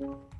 That's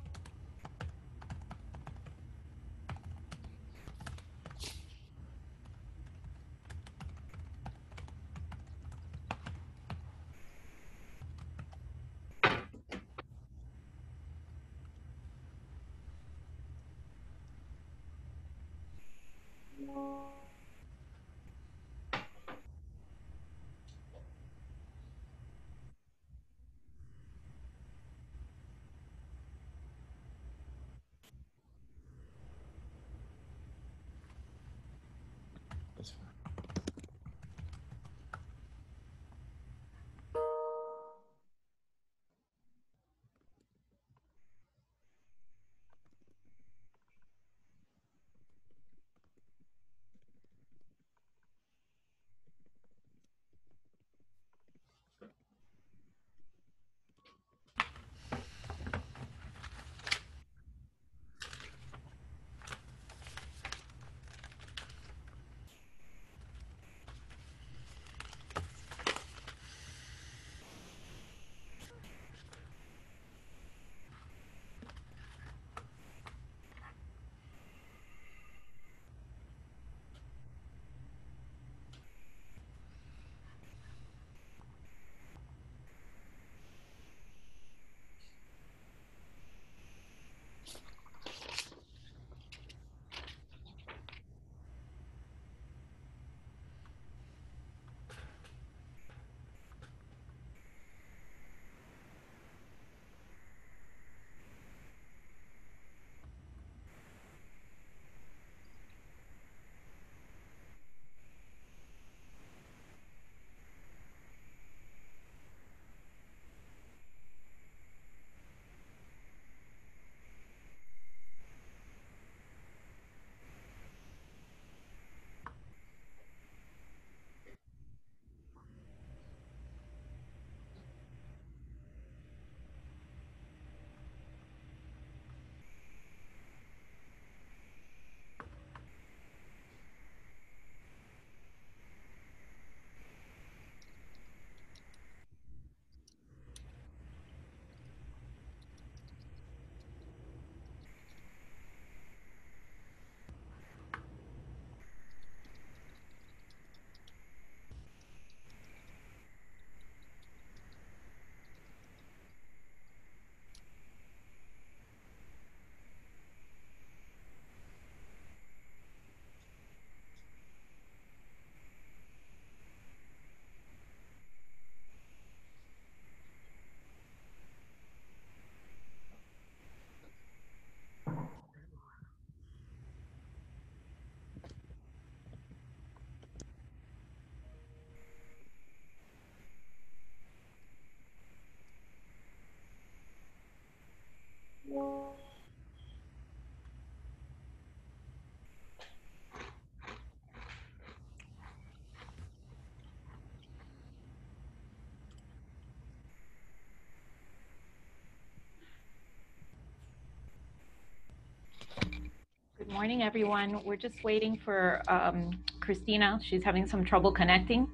morning, everyone. We're just waiting for um, Christina. She's having some trouble connecting.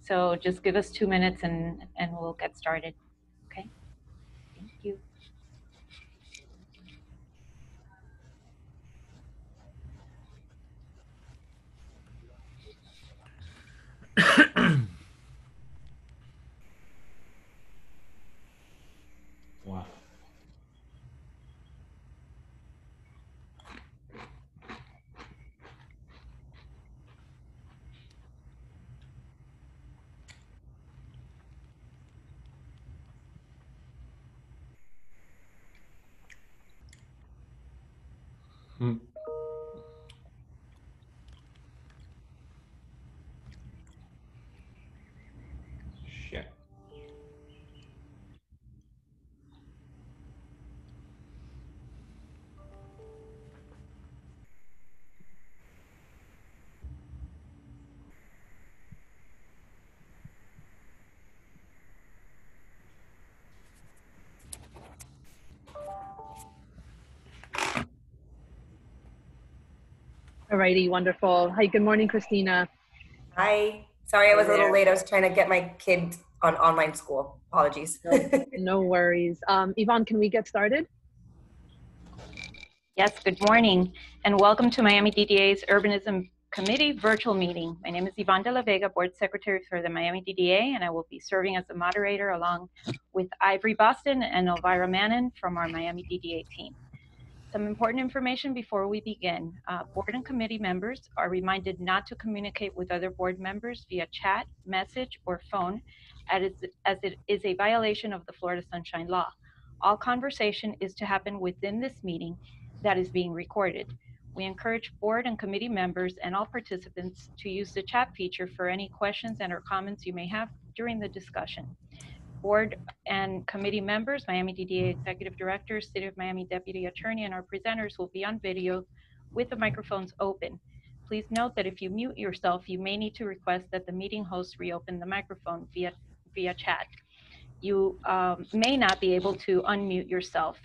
So just give us two minutes and, and we'll get started. Okay? Thank you. Alrighty, wonderful. Hi, good morning, Christina. Hi. Sorry, I was a little late. I was trying to get my kid on online school. Apologies. No worries. Um, Yvonne, can we get started? Yes, good morning, and welcome to Miami DDA's Urbanism Committee virtual meeting. My name is Yvonne De La Vega, Board Secretary for the Miami DDA, and I will be serving as the moderator along with Ivory Boston and Elvira Mannon from our Miami DDA team. Some important information before we begin. Uh, Board and committee members are reminded not to communicate with other board members via chat, message, or phone, as as it is a violation of the Florida Sunshine Law. All conversation is to happen within this meeting that is being recorded. We encourage board and committee members and all participants to use the chat feature for any questions and or comments you may have during the discussion. Board and committee members, Miami DDA Executive Director, City of Miami Deputy Attorney, and our presenters will be on video with the microphones open. Please note that if you mute yourself, you may need to request that the meeting host reopen the microphone via, via chat. You um, may not be able to unmute yourself.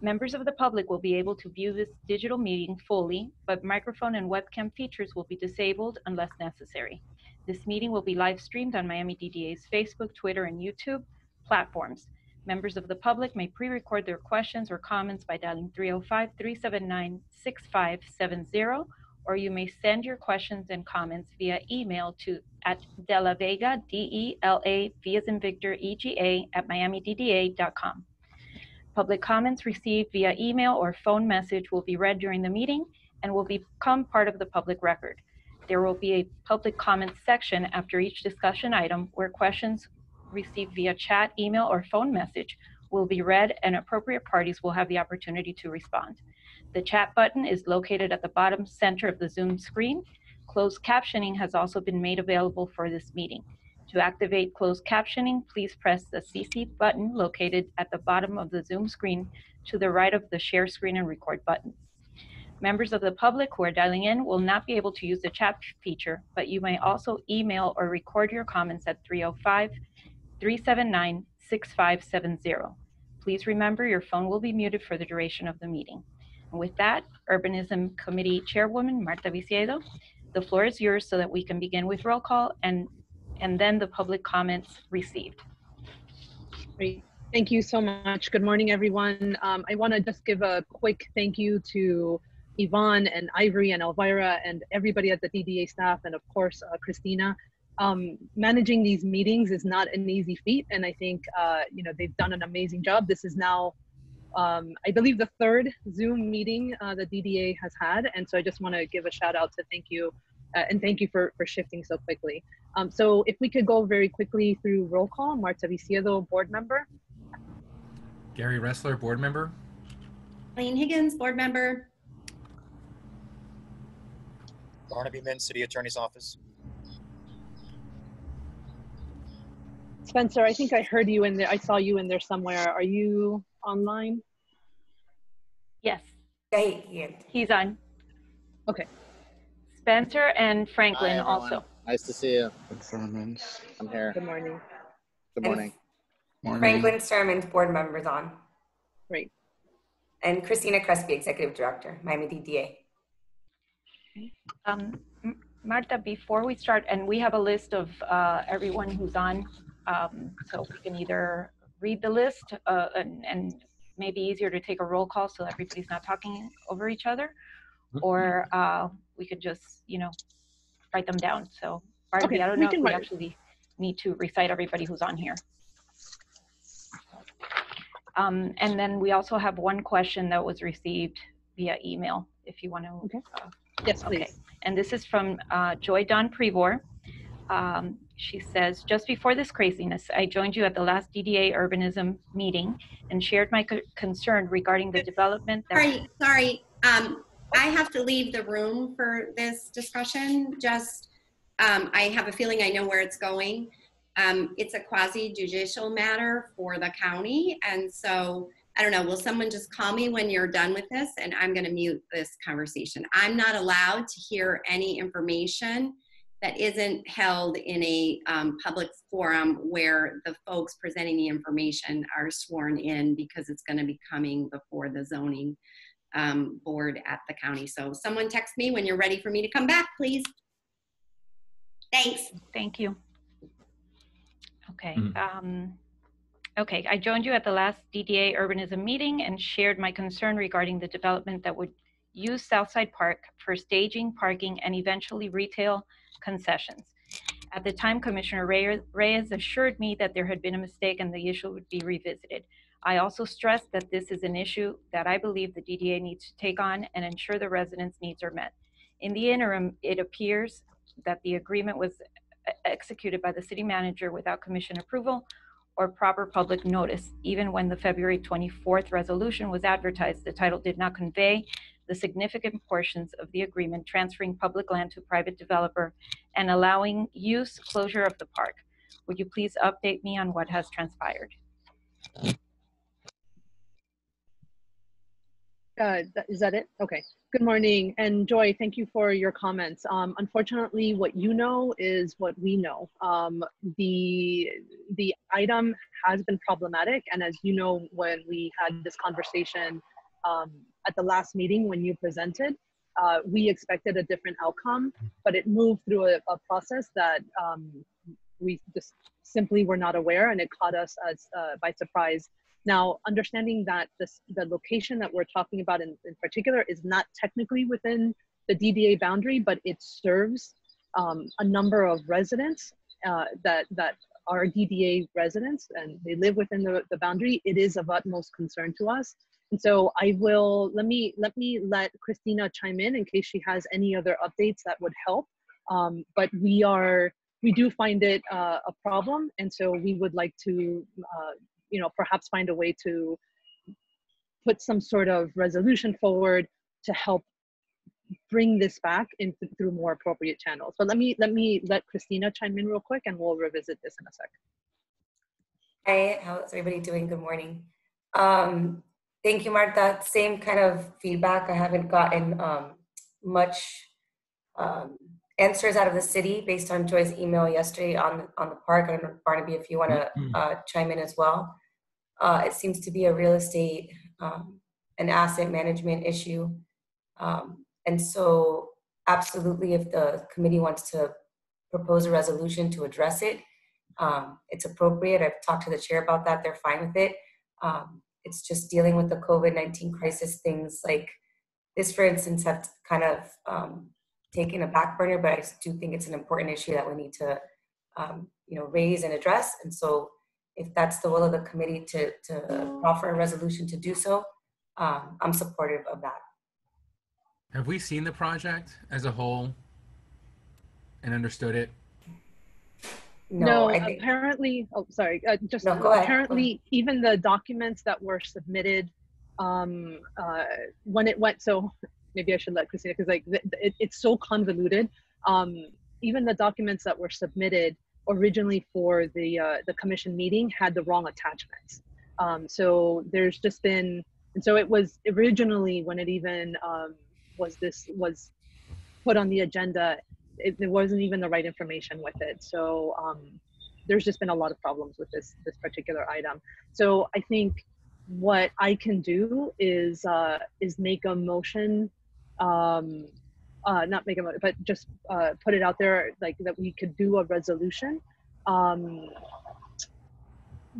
Members of the public will be able to view this digital meeting fully, but microphone and webcam features will be disabled unless necessary. This meeting will be live streamed on Miami DDA's Facebook, Twitter, and YouTube platforms. Members of the public may pre-record their questions or comments by dialing 305-379-6570, or you may send your questions and comments via email to at delavega, D-E-L-A, V as in Victor, E-G-A, at miamidda.com. Public comments received via email or phone message will be read during the meeting and will become part of the public record. There will be a public comments section after each discussion item where questions received via chat, email, or phone message will be read and appropriate parties will have the opportunity to respond. The chat button is located at the bottom center of the Zoom screen. Closed captioning has also been made available for this meeting. To activate closed captioning, please press the CC button located at the bottom of the Zoom screen to the right of the share screen and record button. Members of the public who are dialing in will not be able to use the chat feature, but you may also email or record your comments at 305 379 6570. Please remember your phone will be muted for the duration of the meeting. And with that, Urbanism Committee Chairwoman Marta Viciedo, the floor is yours so that we can begin with roll call and and then the public comments received. Great. Thank you so much. Good morning, everyone. Um, I want to just give a quick thank you to Yvonne and Ivory and Elvira and everybody at the DDA staff, and of course, uh, Christina. Um, managing these meetings is not an easy feat, and I think uh, you know they've done an amazing job. This is now, um, I believe, the third Zoom meeting uh, the DDA has had, and so I just want to give a shout out to thank you uh, and thank you for for shifting so quickly. Um, so if we could go very quickly through roll call, Marta Viciedo, board member. Gary Ressler, board member. Eileen Higgins, board member. Barnaby Min, City Attorney's Office. Spencer, I think I heard you in there. I saw you in there somewhere. Are you online? Yes, Hey, yeah. he's on. Okay. Spencer and Franklin Hi, also. Nice to see you. Performance. I'm here. Good morning. Good morning. morning. Franklin Sherman's board members on. Great. And Christina Crespi, Executive Director, Miami DDA. Um, Marta, before we start, and we have a list of uh, everyone who's on, um, so we can either read the list uh, and, and maybe easier to take a roll call so everybody's not talking over each other, or uh, we could just, you know, write them down. So, Barbie, Okay, I don't know if we actually need to recite everybody who's on here. Um, and then we also have one question that was received via email, if you want to Okay. uh, Yes, Okay. please. and this is from uh, Joy Don Prevor. Um, she says, just before this craziness, I joined you at the last DDA urbanism meeting and shared my co- concern regarding the development. that- Sorry, sorry. Um, I have to leave the room for this discussion. Just, um, I have a feeling I know where it's going. Um, it's a quasi judicial matter for the county. And so, I don't know, will someone just call me when you're done with this? And I'm going to mute this conversation. I'm not allowed to hear any information that isn't held in a um, public forum where the folks presenting the information are sworn in because it's going to be coming before the zoning um, board at the county. So someone text me when you're ready for me to come back, please. Thanks. Thank you. Okay. Mhm. Um, Okay, I joined you at the last DDA urbanism meeting and shared my concern regarding the development that would use Southside Park for staging, parking, and eventually retail concessions. At the time, Commissioner Reyes assured me that there had been a mistake and the issue would be revisited. I also stressed that this is an issue that I believe the DDA needs to take on and ensure the residents' needs are met. In the interim, it appears that the agreement was executed by the city manager without commission approval or proper public notice. Even when the February 24th resolution was advertised, the title did not convey the significant portions of the agreement transferring public land to private developer and allowing use closure of the park. Would you please update me on what has transpired? Uh, is that it? Okay. Good morning. And Joy, thank you for your comments. Um, unfortunately, what you know is what we know. Um, the, the item has been problematic. And as you know, when we had this conversation um, at the last meeting when you presented, uh, we expected a different outcome, but it moved through a, a process that um, we just simply were not aware and it caught us as uh, by surprise now, understanding that this, the location that we're talking about in, in particular is not technically within the DDA boundary, but it serves um, a number of residents uh, that, that are DDA residents and they live within the, the boundary, it is of utmost concern to us. And so I will, let me, let me let Christina chime in in case she has any other updates that would help. Um, but we are, we do find it uh, a problem. And so we would like to uh, you know perhaps find a way to put some sort of resolution forward to help bring this back in th- through more appropriate channels but let me let me let christina chime in real quick and we'll revisit this in a sec Hi, how's everybody doing? Good morning. Um, thank you, Martha. Same kind of feedback. I haven't gotten um, much um, answers out of the city based on Joy's email yesterday on on the park. I don't know, Barnaby, if you want to uh, chime in as well. Uh, it seems to be a real estate um, and asset management issue, um, and so absolutely, if the committee wants to propose a resolution to address it, um, it's appropriate. I've talked to the chair about that. They're fine with it. Um, it's just dealing with the COVID 19 crisis things like this, for instance, have kind of um, taken a back burner, but I do think it's an important issue that we need to, um, you know, raise and address. And so if that's the will of the committee to, to offer a resolution to do so, um, I'm supportive of that. Have we seen the project as a whole and understood it? No, I think, apparently oh sorry uh, just No, apparently even the documents that were submitted um uh when it went so maybe i should let christina because like th- it, it's so convoluted um even the documents that were submitted originally for the uh, the commission meeting had the wrong attachments um so there's just been and so it was originally when it even um was this was put on the agenda it, there wasn't even the right information with it. So um, there's just been a lot of problems with this this particular item. So I think what I can do is uh, is make a motion, um, uh, not make a motion, but just uh, put it out there like that we could do a resolution um,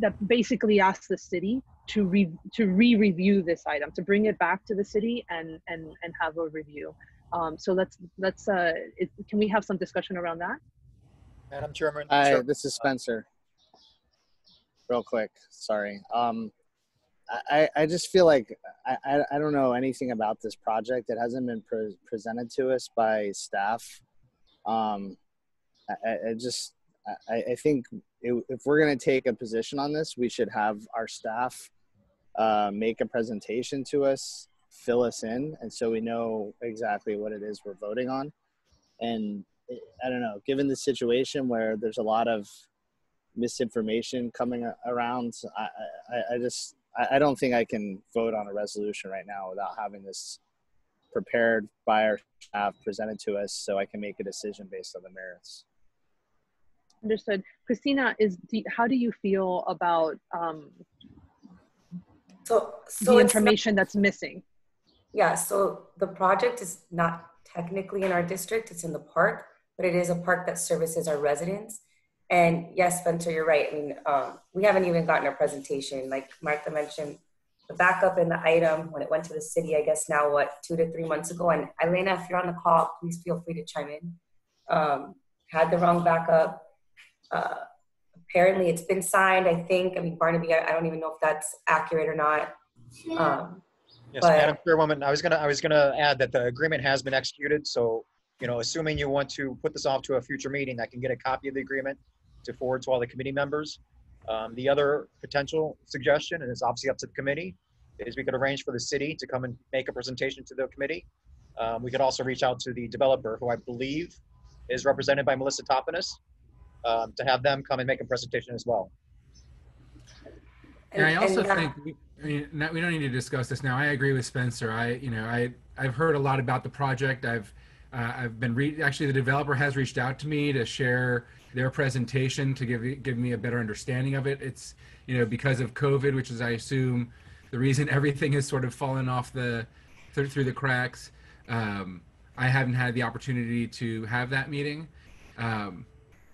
that basically asks the city to re to re-review this item, to bring it back to the city and and and have a review. Um, so let's let's uh, it, can we have some discussion around that? Madam Chairman. Hi, Chair- this is Spencer. Real quick, sorry. Um, I, I just feel like I, I, don't know anything about this project. It hasn't been pre- presented to us by staff. Um, I, I- I just I, I think it, if we're going to take a position on this, we should have our staff uh, make a presentation to us, fill us in, and so we know exactly what it is we're voting on. And I don't know, given the situation where there's a lot of misinformation coming around, I, I, I just, I, I don't think I can vote on a resolution right now without having this prepared by our staff, presented to us, so I can make a decision based on the merits. Understood. Christina, is do, how do you feel about um, so, so the it's not- information that's missing? Yeah, so the project is not technically in our district, it's in the park, but it is a park that services our residents. And yes, Spencer, you're right. I mean, um, we haven't even gotten a presentation. Like Martha mentioned, the backup in the item when it went to the city, I guess now what, two to three months ago. And Elena, if you're on the call, please feel free to chime in. Um, had the wrong backup. Uh, apparently, it's been signed. I think. I mean, Barnaby. I, I don't even know if that's accurate or not. Um, Yes, But- Madam Chairwoman, I was gonna, I was gonna add that the agreement has been executed, so, you know, assuming you want to put this off to a future meeting, I can get a copy of the agreement to forward to all the committee members. Um, the other potential suggestion, and it's obviously up to the committee, is we could arrange for the city to come and make a presentation to the committee. Um, we could also reach out to the developer, who I believe is represented by Melissa Tapanes, um, to have them come and make a presentation as well. And I also and, uh, think we, I mean, not, we don't need to discuss this now. I agree with Spencer. I, you know, I I've heard a lot about the project. I've uh, I've been re- actually the developer has reached out to me to share their presentation to give give me a better understanding of it. It's you know because of COVID, which is I assume the reason everything has sort of fallen off the through, through the cracks. Um, I haven't had the opportunity to have that meeting. Um,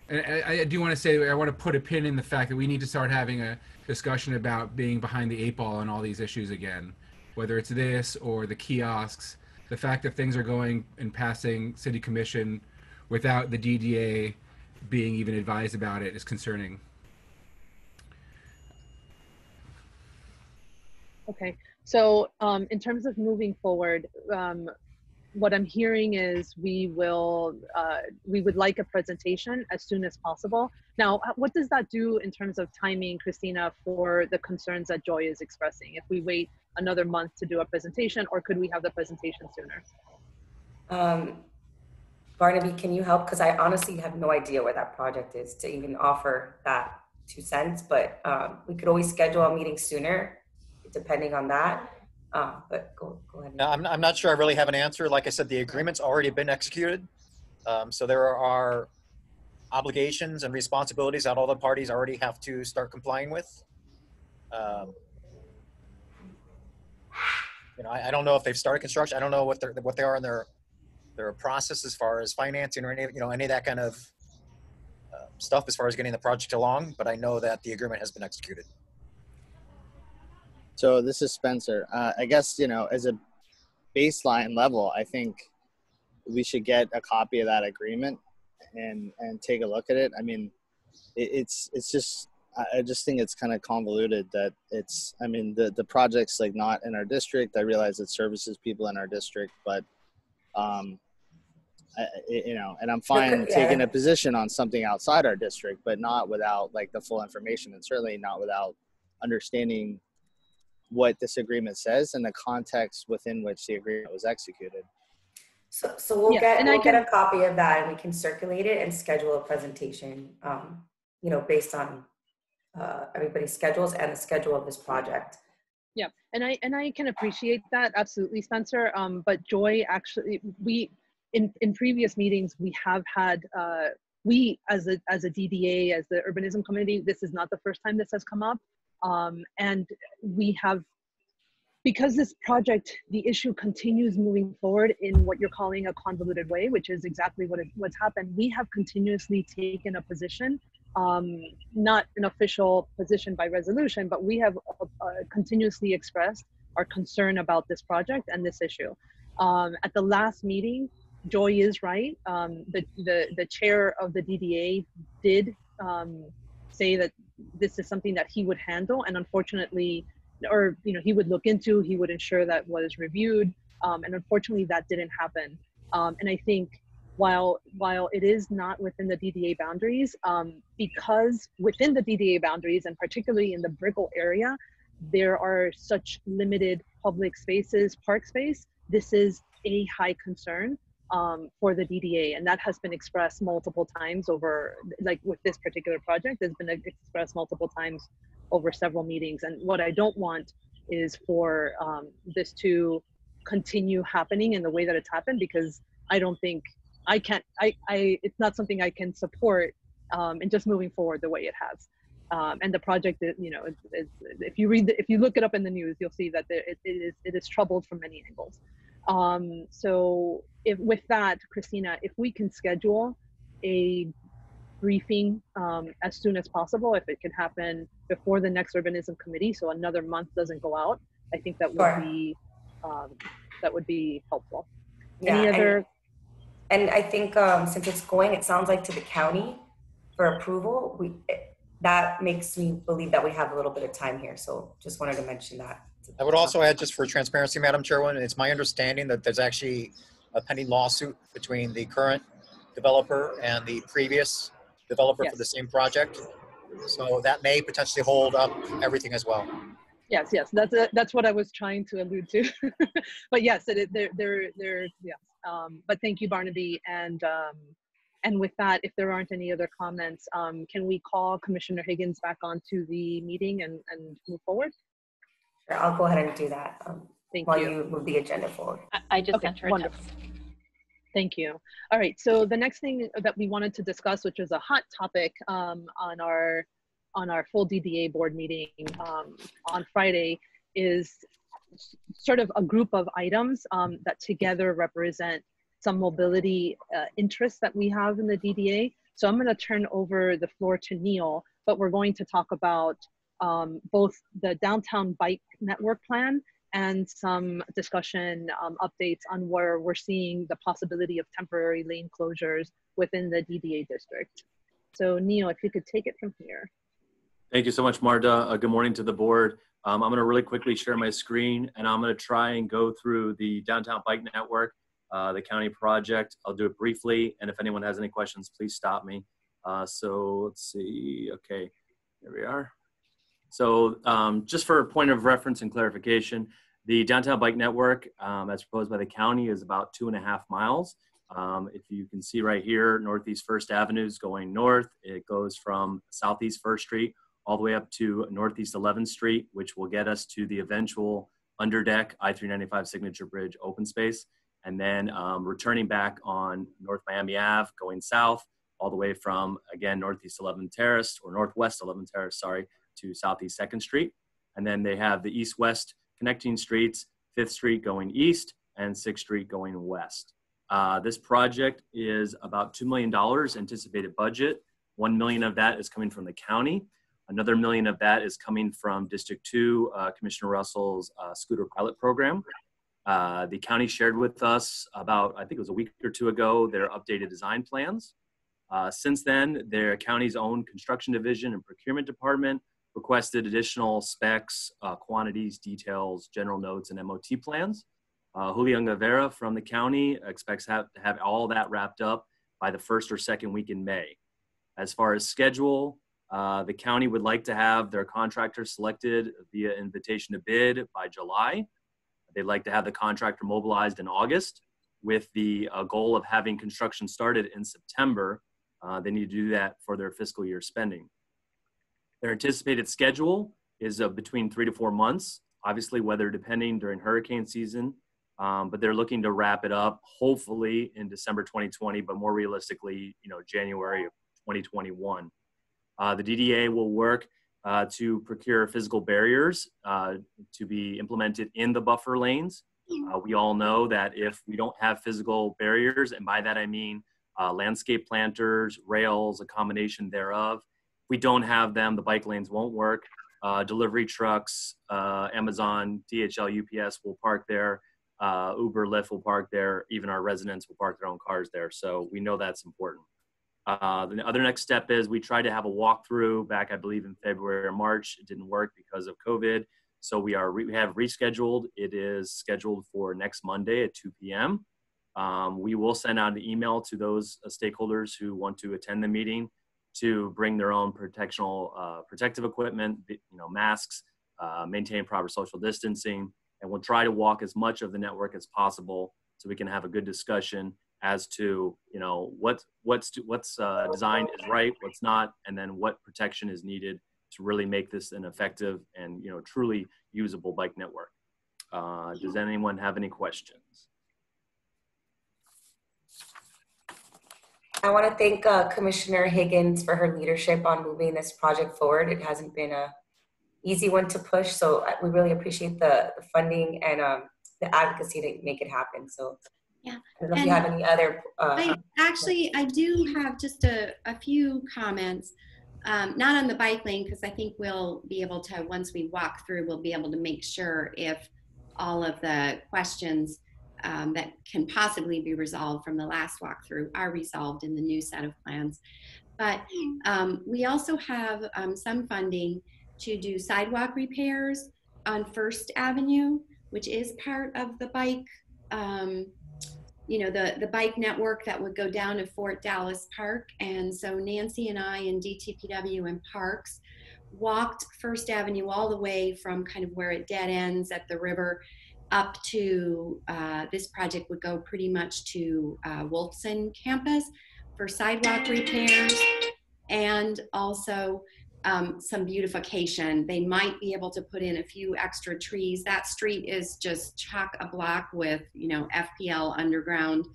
and I, I do want to say I want to put a pin in the fact that we need to start having a discussion about being behind the eight ball on all these issues again, whether it's this or the kiosks. The fact that things are going and passing city commission without the DDA being even advised about it is concerning. Okay, so um, in terms of moving forward, um, what I'm hearing is we will, uh, we would like a presentation as soon as possible. Now, what does that do in terms of timing, Christina, for the concerns that Joy is expressing? If we wait another month to do a presentation, or could we have the presentation sooner? Um, Barnaby, can you help? Because I honestly have no idea where that project is to even offer that two cents. But um, we could always schedule a meeting sooner, depending on that. Um, but go go ahead. No, I'm, I'm not sure I really have an answer. Like I said, the agreement's already been executed. Um, so there are obligations and responsibilities that all the parties already have to start complying with. Um, you know, I, I don't know if they've started construction. I don't know what they're, what they are in their, their process as far as financing or any, you know, any of that kind of uh, stuff as far as getting the project along, but I know that the agreement has been executed. So this is Spencer. Uh, I guess you know, as a baseline level, I think we should get a copy of that agreement and and take a look at it. I mean, it, it's it's just I I just think it's kind of convoluted that it's. I mean, the the project's like not in our district. I realize it services people in our district, but um, I, I- you know, and I'm fine yeah. taking a position on something outside our district, but not without like the full information, and certainly not without understanding what this agreement says and the context within which the agreement was executed. So, so we'll Yeah, get and I we'll get can- a copy of that and we can circulate it and schedule a presentation. Um, you know, based on uh, everybody's schedules and the schedule of this project. Yeah, and I and I can appreciate that absolutely, Spencer. Um, but Joy, actually, we in in previous meetings we have had uh, we as a as a DDA as the urbanism committee. This is not the first time this has come up, um, and we have because this project the issue continues moving forward in what you're calling a convoluted way, which is exactly what it, what's happened. We have continuously taken a position um, not an official position by resolution, but we have uh, uh, continuously expressed our concern about this project and this issue. Um, at the last meeting, Joy is right. Um, the, the, the chair of the DDA did um, say that this is something that he would handle, and unfortunately, or you know, he would look into, he would ensure that was reviewed, um, and unfortunately, that didn't happen. Um, and I think while while it is not within the DDA boundaries, um, because within the DDA boundaries and particularly in the Brickell area, there are such limited public spaces, park space. This is a high concern um, for the DDA, and that has been expressed multiple times over, like with this particular project, has been expressed multiple times over several meetings. And what I don't want is for um, this to continue happening in the way that it's happened, because I don't think I can't. I. I. It's not something I can support. Um, and just moving forward the way it has. Um, and the project, is, you know, is, if you read, the, if you look it up in the news, you'll see that there, it, it is it is troubled from many angles. Um, so, if with that, Christina, if we can schedule a briefing um, as soon as possible. If it can happen before the next urbanism committee, so another month doesn't go out, I think that would Sure. be um, that would be helpful. Yeah, Any and- other? And I think um, since it's going, it sounds like to the county for approval. We that makes me believe that we have a little bit of time here. So just wanted to mention that. I would also add, just for transparency, Madam Chairwoman, it's my understanding that there's actually a pending lawsuit between the current developer and the previous developer for Yes. the same project. So that may potentially hold up everything as well. Yes, yes, that's a, that's what I was trying to allude to. but yes, it, it- there, there, there, yes. Um, but thank you, Barnaby, and um, and with that, if there aren't any other comments, um, can we call Commissioner Higgins back onto the meeting and and move forward? Sure, I'll go ahead and do that um, Thank while you. you move the agenda forward. I, I just Okay, sent her a wonderful. text. Thank you. All right, so the next thing that we wanted to discuss, which is a hot topic um, on our on our full DDA board meeting um, on Friday, is sort of a group of items um, that together represent some mobility uh, interests that we have in the DDA. So I'm going to turn over the floor to Neil, but we're going to talk about um, both the downtown bike network plan and some discussion um, updates on where we're seeing the possibility of temporary lane closures within the DDA district. So Neil, if you could take it from here. Thank you so much, Marta. Uh, good morning to the board. Um, I'm going to really quickly share my screen and I'm going to try and go through the downtown bike network, uh, the county project. I'll do it briefly. And if anyone has any questions, please stop me. Uh, so let's see. Okay, here we are. So um, just for a point of reference and clarification, the downtown bike network, um, as proposed by the county, is about two and a half miles. Um, if you can see right here, Northeast First Avenue is going north. It goes from Southeast First Street all the way up to Northeast 11th Street, which will get us to the eventual underdeck I-395 Signature Bridge open space. And then um, returning back on North Miami Ave, going south, all the way from, again, Northeast 11th Terrace, or Northwest 11th Terrace, sorry, to Southeast 2nd Street. And then they have the east-west connecting streets, 5th Street going east and 6th Street going west. Uh, this project is about $2 million anticipated budget. 1 million of that is coming from the county. Another million of that is coming from District 2, uh, Commissioner Russell's uh, scooter pilot program. Uh, the county shared with us about, I think it was a week or two ago, their updated design plans. Uh, since then, their county's own construction division and procurement department requested additional specs, uh, quantities, details, general notes, and MOT plans. Uh, Julian from the county expects have, to have all that wrapped up by the first or second week in May. As far as schedule, uh, the county would like to have their contractor selected via invitation to bid by July. They'd like to have the contractor mobilized in August with the uh, goal of having construction started in September. Uh, they need to do that for their fiscal year spending. Their anticipated schedule is uh, between three to four months, obviously weather depending during hurricane season, um, but they're looking to wrap it up hopefully in December 2020, but more realistically, you know, January of 2021. Uh, the DDA will work uh, to procure physical barriers uh, to be implemented in the buffer lanes. Uh, we all know that if we don't have physical barriers, and by that I mean uh, landscape planters, rails, a combination thereof, we don't have them, the bike lanes won't work. Uh, delivery trucks, uh, Amazon, DHL, UPS will park there. Uh, Uber, Lyft will park there. Even our residents will park their own cars there. So we know that's important. Uh, the other next step is we tried to have a walkthrough back, I believe, in February or March. It didn't work because of COVID. So we are we have rescheduled. It is scheduled for next Monday at 2 p.m. Um, we will send out an email to those uh, stakeholders who want to attend the meeting to bring their own protectional uh, protective equipment, you know, masks, uh, maintain proper social distancing, and we'll try to walk as much of the network as possible so we can have a good discussion as to you know what what's what's uh, designed is right, what's not, and then what protection is needed to really make this an effective and you know truly usable bike network. Uh, does anyone have any questions? I want to thank uh, Commissioner Higgins for her leadership on moving this project forward. It hasn't been a easy one to push, so we really appreciate the, the funding and um, the advocacy to make it happen. So Yeah. I don't know if you have any other. Uh, I actually, I do have just a, a few comments. Um, not on the bike lane, because I think we'll be able to, once we walk through, we'll be able to make sure if all of the questions um, that can possibly be resolved from the last walkthrough are resolved in the new set of plans. But um, we also have um, some funding to do sidewalk repairs on First Avenue, which is part of the bike um, you know, the, the bike network that would go down to Fort Dallas Park. And so Nancy and I and DTPW and Parks walked First Avenue all the way from kind of where it dead ends at the river up to uh, this project would go pretty much to uh, Wolfson campus for sidewalk repairs and also um, some beautification. They might be able to put in a few extra trees. That street is just chock a block with, you know, FPL underground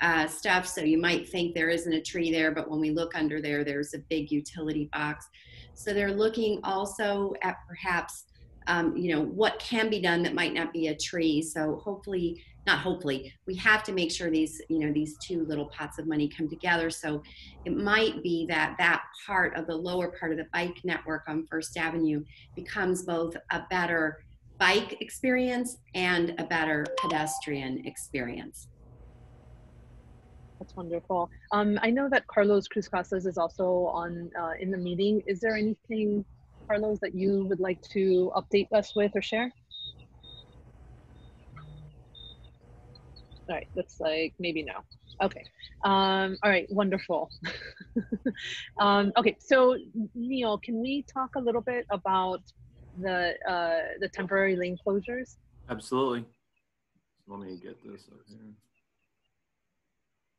uh, stuff. So you might think there isn't a tree there, but when we look under there, there's a big utility box. So they're looking also at perhaps, um, you know, what can be done that might not be a tree. So hopefully, not hopefully, we have to make sure these, you know, these two little pots of money come together. So it might be that that part of the lower part of the bike network on First Avenue becomes both a better bike experience and a better pedestrian experience. That's wonderful. Um, I know that Carlos Cruz Casas is also on uh, in the meeting. Is there anything, Carlos, that you would like to update us with or share? All right, looks like maybe no. Okay. Um, all right, wonderful. um, okay, so Neil, can we talk a little bit about the uh, the temporary lane closures? Absolutely. Let me get this up here.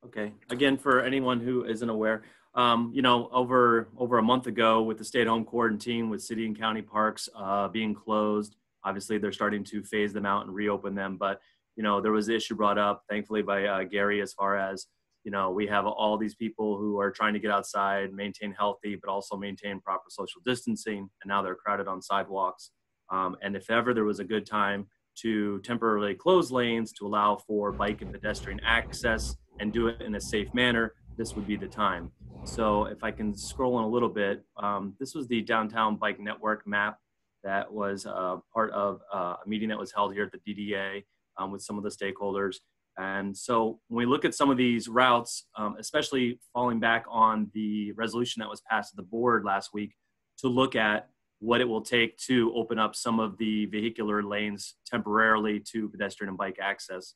Okay, again, for anyone who isn't aware, um, you know, over over a month ago with the stay-at-home quarantine with city and county parks uh, being closed, obviously they're starting to phase them out and reopen them. But you know, there was the issue brought up, thankfully, by uh, Gary as far as you know, we have all these people who are trying to get outside, maintain healthy, but also maintain proper social distancing, and now they're crowded on sidewalks. Um, and if ever there was a good time to temporarily close lanes to allow for bike and pedestrian access and do it in a safe manner, this would be the time. So if I can scroll in a little bit, um, this was the downtown bike network map that was uh, part of uh, a meeting that was held here at the DDA um, with some of the stakeholders. And so when we look at some of these routes, um, especially falling back on the resolution that was passed at the board last week to look at what it will take to open up some of the vehicular lanes temporarily to pedestrian and bike access.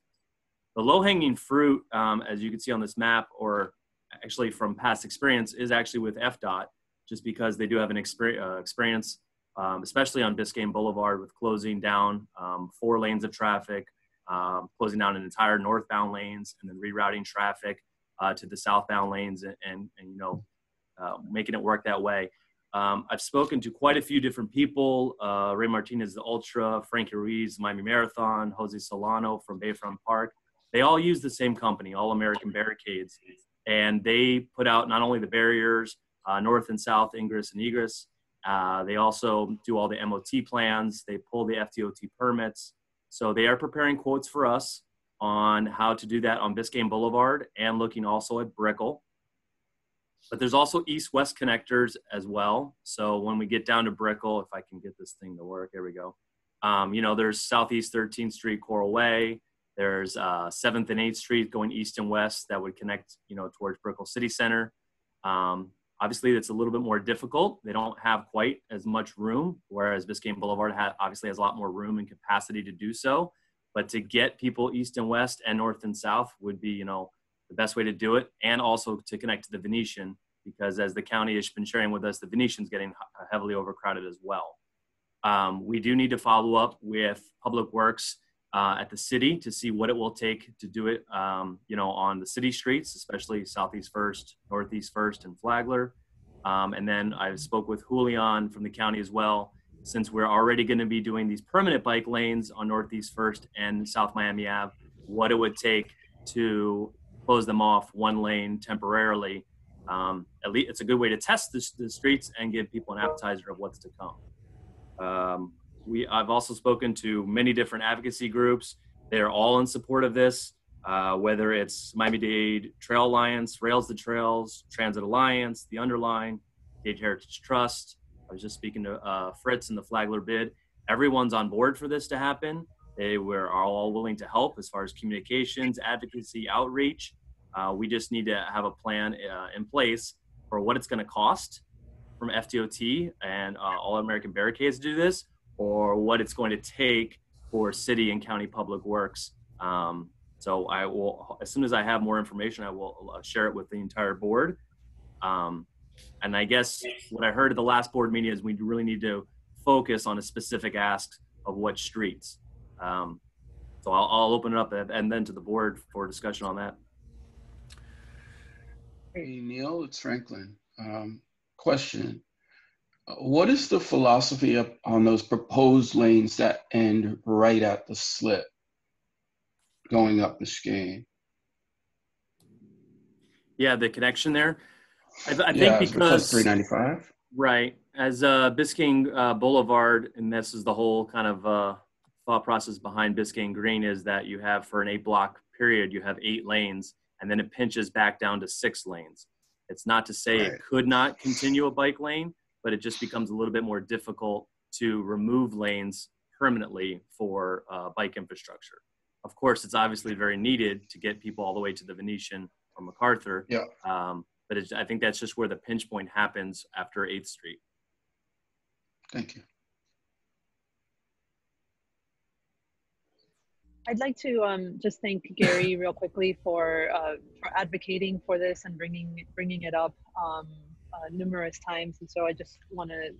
The low hanging fruit, um, as you can see on this map, or actually from past experience, is actually with FDOT, just because they do have an experience, uh, experience um, especially on Biscayne Boulevard, with closing down um, four lanes of traffic, um, closing down an entire northbound lanes, and then rerouting traffic uh, to the southbound lanes, and, and, and you know, uh, making it work that way. Um, I've spoken to quite a few different people. Uh, Ray Martinez, the Ultra, Frankie Ruiz, Miami Marathon, Jose Solano from Bayfront Park. They all use the same company, All American Barricades, and they put out not only the barriers, uh, north and south ingress and egress. Uh, they also do all the MOT plans. They pull the FDOT permits. So they are preparing quotes for us on how to do that on Biscayne Boulevard and looking also at Brickell. But there's also east-west connectors as well. So when we get down to Brickell, if I can get this thing to work, here we go. Um, you know, there's Southeast 13th Street, Coral Way. There's uh, 7th and 8th Street going east and west that would connect, you know, towards Brickell City Center. Um, obviously, it's a little bit more difficult. They don't have quite as much room, whereas Biscayne Boulevard ha- obviously has a lot more room and capacity to do so. But to get people east and west and north and south would be, you know, the best way to do it, and also to connect to the Venetian, because as the county has been sharing with us, the Venetian's getting heavily overcrowded as well. Um, we do need to follow up with Public Works uh, at the city to see what it will take to do it, um, you know, on the city streets, especially Southeast First, Northeast First, and Flagler. Um, and then I spoke with Julian from the county as well, since we're already going to be doing these permanent bike lanes on Northeast First and South Miami Ave, what it would take to close them off one lane temporarily. Um, at least it's a good way to test the, the, streets and give people an appetizer of what's to come. Um, we, I've also spoken to many different advocacy groups. They are all in support of this. uh, whether it's Miami-Dade Trail Alliance, Rails to Trails, Transit Alliance, the Underline, Dade Heritage Trust. I was just speaking to uh, Fritz in the Flagler bid. Everyone's on board for this to happen. They were all willing to help as far as communications, advocacy, outreach. Uh, we just need to have a plan uh, in place for what it's going to cost from FDOT and uh, All American Barricades to do this, or what it's going to take for city and county public works. Um, so I will, as soon as I have more information, I will uh, share it with the entire board. Um, and I guess what I heard at the last board meeting is we really need to focus on a specific ask of what streets. Um, so I'll, I'll open it up and, then to the board for discussion on that. Hey, Neil, it's Franklin. Um, question. What is the philosophy of, on those proposed lanes that end right at the slip going up the Biscayne? Yeah, the connection there. I, th- I Yeah, think is it plus because 395? right as uh, Biscayne uh, Boulevard, and this is the whole kind of uh, thought process behind Biscayne Green is that you have for an eight block period you have eight lanes, and then it pinches back down to six lanes. It's not to say Right. it could not continue a bike lane, but it just becomes a little bit more difficult to remove lanes permanently for uh, bike infrastructure. Of course, it's obviously very needed to get people all the way to the Venetian or MacArthur. Yeah. Um, but it's, I think that's just where the pinch point happens after 8th Street. Thank you. I'd like to um, just thank Gary real quickly for uh, for advocating for this and bringing bringing it up um, uh, numerous times. And so I just want to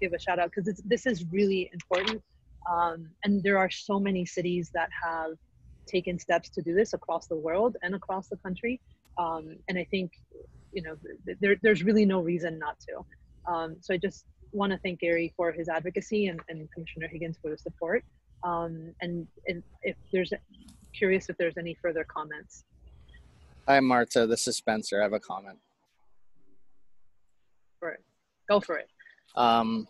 give a shout out because this is really important. Um, and there are so many cities that have taken steps to do this across the world and across the country. Um, and I think you know th- there, there's really no reason not to. Um, so I just want to thank Gary for his advocacy and, and Commissioner Higgins for the support. Um, and, and if there's curious if there's any further comments. Hi, Marta. This is Spencer. I have a comment. For it. Go for it. Um,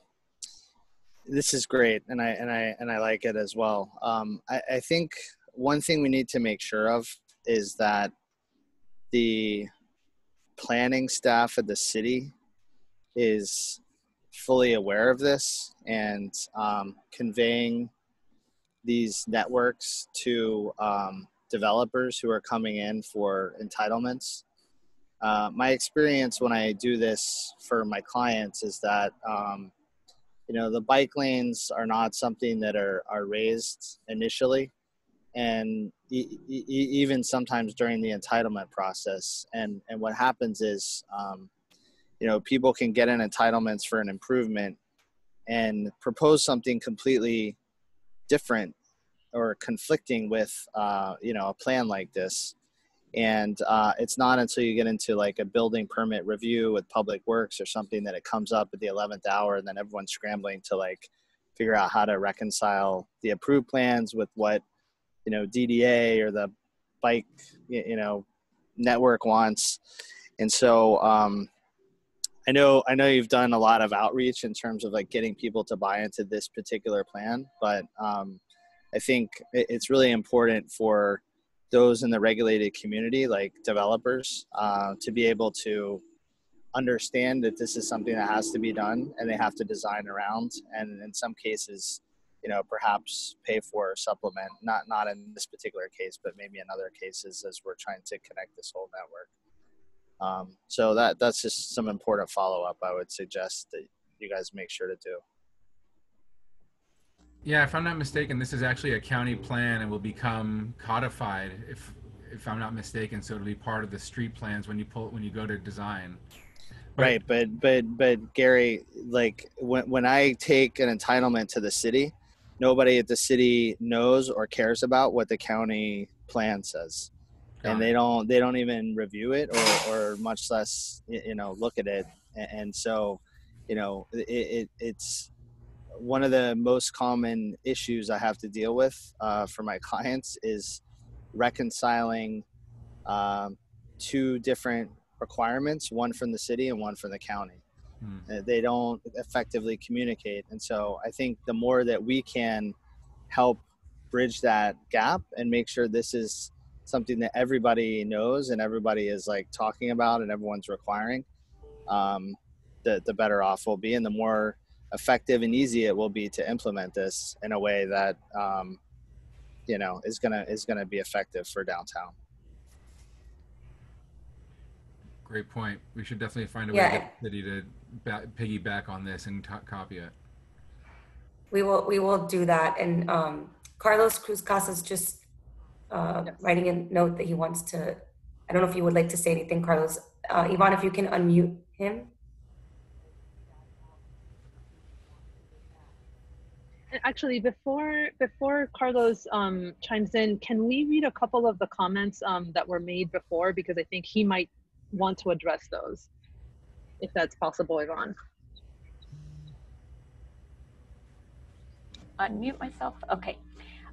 this is great, and I and I and I like it as well. Um, I, I think one thing we need to make sure of is that the planning staff of the city is fully aware of this and um, conveying these networks to um, developers who are coming in for entitlements. Uh, my experience when I do this for my clients is that um, you know the bike lanes are not something that are are raised initially, and e- e- even sometimes during the entitlement process. And and what happens is um, you know people can get in entitlements for an improvement and propose something completely different or conflicting with uh, you know a plan like this and uh, it's not until you get into like a building permit review with public works or something that it comes up at the 11th hour and then everyone's scrambling to like figure out how to reconcile the approved plans with what you know dda or the bike you know network wants. And so um, i know i know you've done a lot of outreach in terms of like getting people to buy into this particular plan but um, i think it's really important for those in the regulated community, like developers, uh, to be able to understand that this is something that has to be done and they have to design around and in some cases you know perhaps pay for or supplement not not in this particular case but maybe in other cases as we're trying to connect this whole network. Um, so that that's just some important follow-up i would suggest that you guys make sure to do Yeah, if I'm not mistaken, this is actually a county plan and will become codified if if I'm not mistaken. So it'll be part of the street plans when you pull when you go to design. But- right but but but gary like when, when i take an entitlement to the city nobody at the city knows or cares about what the county plan says and they don't they don't even review it or, or much less you know look at it and, and so you know it, it it's one of the most common issues i have to deal with uh, for my clients is reconciling um, two different requirements one from the city and one from the county. Hmm. Uh, they don't effectively communicate. And so i think the more that we can help bridge that gap and make sure this is something that everybody knows and everybody is like talking about and everyone's requiring, um, the the better off we'll be, and the more effective and easy it will be to implement this in a way that um, you know is gonna is gonna be effective for downtown. Great point. We should definitely find a Yeah, way to get the city to ba- piggyback on this and to copy it. We will, we will do that. And um, Carlos Cruz Casas just uh, Yes. writing a note that he wants to, I don't know if you would like to say anything, Carlos. Uh, Yvonne, if you can unmute him. Actually, before before Carlos um, chimes in, can we read a couple of the comments um, that were made before because I think he might want to address those, if that's possible, Yvonne. unmute myself. Okay.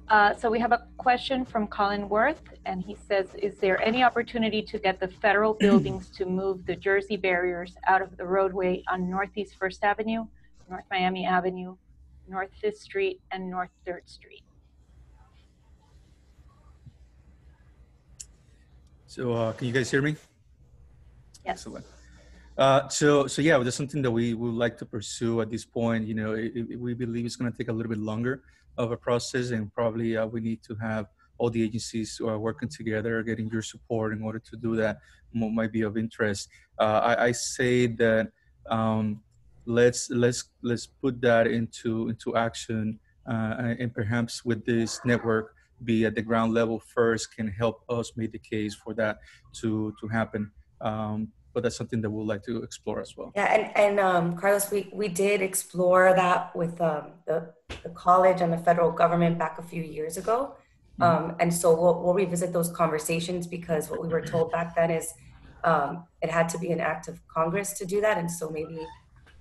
Uh, so we have a question from Colin Worth, and he says, "Is there any opportunity to get the federal buildings to move the Jersey barriers out of the roadway on Northeast First Avenue, North Miami Avenue, North Fifth Street, and North Third Street?" So uh, can you guys hear me? Yes. Excellent. Uh, so, so yeah, that's something that we would like to pursue at this point. You know, it, it- we believe it's going to take a little bit longer of a process, and probably uh, we need to have all the agencies uh, working together, getting your support in order to do that. What might be of interest. Uh, I, I say that um, let's let's let's put that into into action, uh, and perhaps with this network be at the ground level first can help us make the case for that to to happen. Um, but that's something that we'd like to explore as well. Yeah, and, and um, Carlos, we, we did explore that with um, the, the college and the federal government back a few years ago. Um, and so we'll, we'll revisit those conversations because what we were told back then is um, it had to be an act of Congress to do that. And so maybe,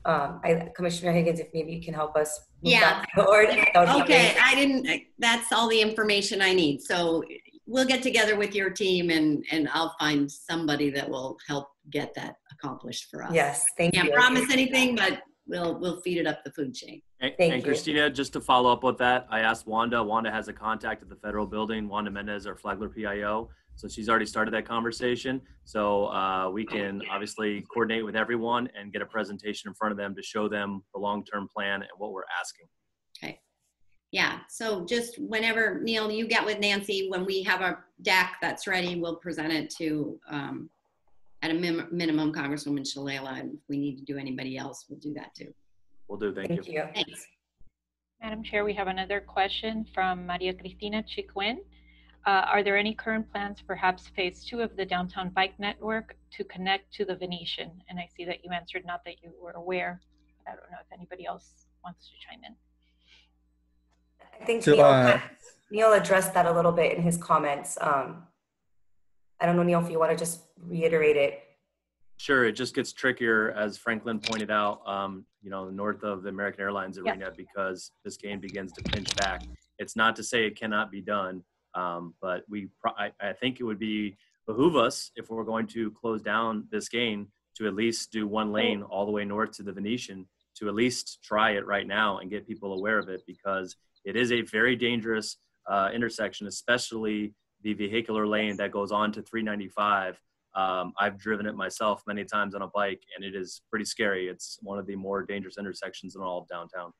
um, I, Commissioner Higgins, if maybe you can help us move Yeah. that forward. that would be Okay, amazing. I didn't, that's all the information I need. So we'll get together with your team and, and I'll find somebody that will help get that accomplished for us. Yes, thank you. Can't promise anything, but we'll, we'll feed it up the food chain. And, Thank and you. Christina, just to follow up with that, I asked Wanda. Wanda has a contact at the federal building. Wanda Mendez, our Flagler PIO. So she's already started that conversation. So uh, we can obviously coordinate with everyone and get a presentation in front of them to show them the long-term plan and what we're asking. Okay. Yeah, so just whenever, Neil, you get with Nancy, when we have a deck that's ready, we'll present it to, um, at a min- minimum, Congresswoman Shalala. And if we need to do anybody else, we'll do that too. We'll do. Thank, you. Thank you. Thanks. Madam Chair, we have another question from Maria Cristina Chiquin. Uh, Are there any current plans, perhaps phase two of the downtown bike network to connect to the Venetian? And I see that you answered not that you were aware. but I don't know if anybody else wants to chime in. I think So, Neil, uh, Neil addressed that a little bit in his comments. Um, I don't know, Neil, if you want to just reiterate it. Sure, it just gets trickier, as Franklin pointed out, um, you know, north of the American Airlines Yeah. arena because Biscayne begins to pinch back. It's not to say it cannot be done, um, but we, pro- I, I think it would be behoove us if we're going to close down Biscayne to at least do one lane all the way north to the Venetian, to at least try it right now and get people aware of it because it is a very dangerous uh, intersection, especially the vehicular lane that goes on to 395. Um, I've driven it myself many times on a bike, and it is pretty scary. It's one of the more dangerous intersections in all of downtown.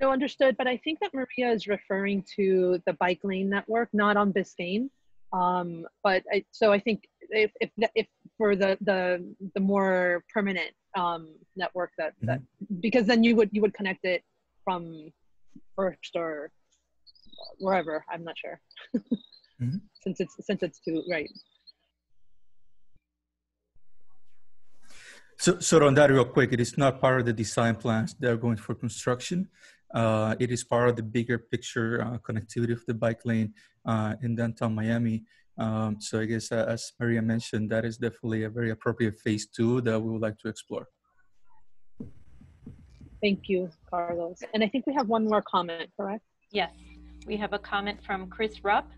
No, understood. But I think that Maria is referring to the bike lane network, not on Biscayne. Um, but I, so I think if, if, if for the, the, the more permanent um, network that, that, because then you would, you would connect it from first or wherever, I'm not sure. Mhm. Since it's, since it's too, right. So, so on that real quick, it is not part of the design plans that are going for construction. Uh, it is part of the bigger picture uh, connectivity of the bike lane uh, in downtown Miami. Um, so I guess uh, as Maria mentioned, that is definitely a very appropriate phase two that we would like to explore. Thank you, Carlos. And I think we have one more comment, correct? Yes, we have a comment from Chris Rupp.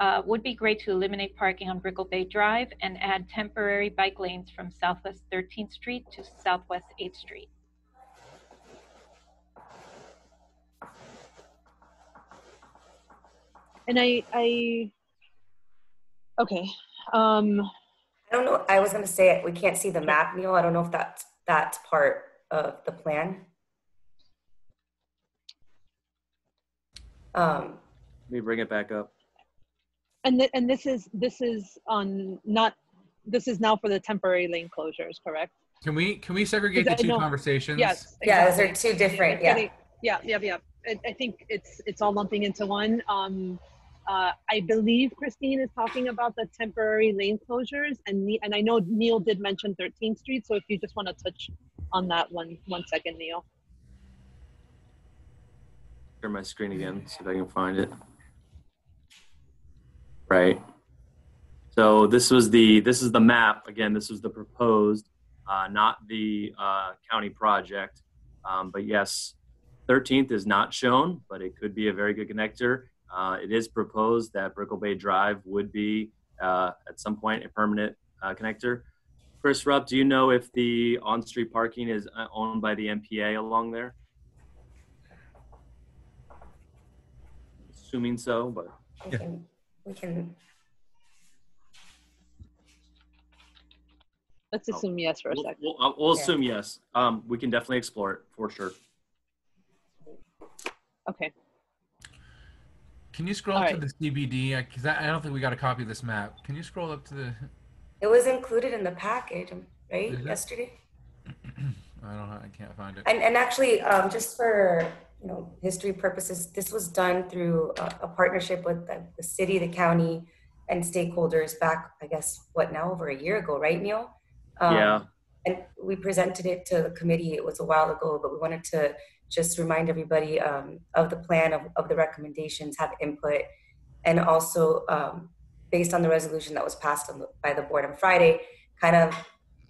Uh, Would be great to eliminate parking on Brickell Bay Drive and add temporary bike lanes from Southwest 13th Street to Southwest 8th Street. And I, I, Okay. Um, I don't know, I was gonna say, it. we can't see the map, Neil. I don't know if that's, that's part of the plan. Um, Let me bring it back up. and th- and this is this is on not this is now for the temporary lane closures, correct? Can we can we segregate the I two know- conversations? Yes. yeah, those are two different, It's yeah. Yeah, yeah, yeah. I, I think it's it's all lumping into one. Um, uh, I believe Christine is talking about the temporary lane closures, and Ne- and I know Neil did mention 13th Street. So if you just want to touch on that one one second, Neil. Share my screen again, see if I can find it. Right. So this was the, this is the map. Again, this was the proposed, uh, not the, uh, county project. Um, but yes, 13th is not shown, but it could be a very good connector. Uh, it is proposed that Brickell Bay Drive would be, uh, at some point a permanent, uh, connector. Chris Rupp, do you know if the on-street parking is uh, owned by the MPA along there? Assuming so, but we Yeah. can, we can, Let's Oh, assume yes for a we'll, second. we'll, uh, we'll Yeah. assume yes. Um, we can definitely explore it for sure. Okay. Can you scroll All up to the CBD? Because I, I don't think we got a copy of this map. Can you scroll up to the? it was included in the package, right, yesterday? I don't know. I can't find it. And, and actually, um, just for, you know, history purposes, this was done through a, a partnership with the, the city, the county, and stakeholders back, I guess, what now, over a year ago, right, Neil? Um, Yeah. And we presented it to the committee, it was a while ago, but we wanted to just remind everybody um, of the plan, of, of the recommendations, have input, and also, um, based on the resolution that was passed on the, by the board on Friday, kind of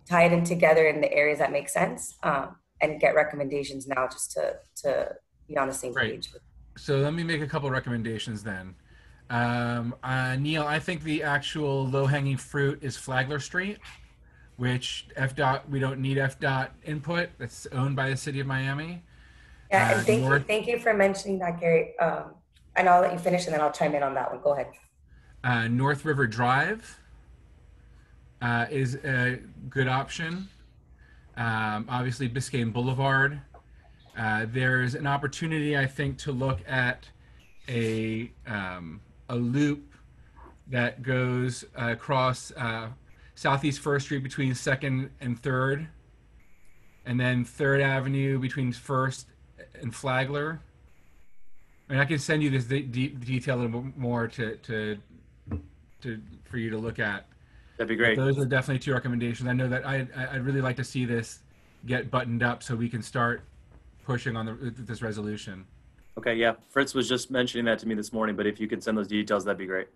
tie it in together in the areas that make sense um, and get recommendations now just to to be on the same Right. page. So let me make a couple recommendations then. Um, uh, Neil, I think the actual low-hanging fruit is Flagler Street, which FDOT we don't need FDOT input. That's owned by the city of Miami. Yeah, Uh, and thank you, thank you for mentioning that, Gary. Um, and I'll let you finish, and then I'll chime in on that one. Go ahead. Uh, North River Drive uh, is a good option. Um, obviously, Biscayne Boulevard. Uh, there's an opportunity, I think, to look at a um, a loop that goes uh, across uh, Southeast First Street between Second and Third, and then Third Avenue between First and Flagler. I mean, I can send you this de- de- detail a little bit more to to to for you to look at. That'd be great. Those are definitely two recommendations. I know that I I- I'd really like to see this get buttoned up so we can start pushing on the this resolution. Okay, yeah. Fritz was just mentioning that to me this morning, but if you could send those details, that'd be great.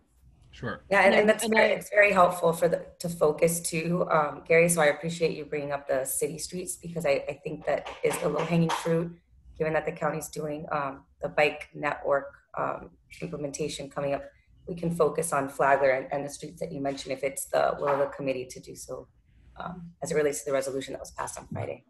Sure. Yeah, and, And and that's and very, it's very helpful for the to focus too, um, Gary. So I appreciate you bringing up the city streets because I, I think that is the low hanging fruit, given that the county's doing um, the bike network um, implementation coming up. We can focus on Flagler and, and the streets that you mentioned if it's the will of the committee to do so, um, as it relates to the resolution that was passed on Friday.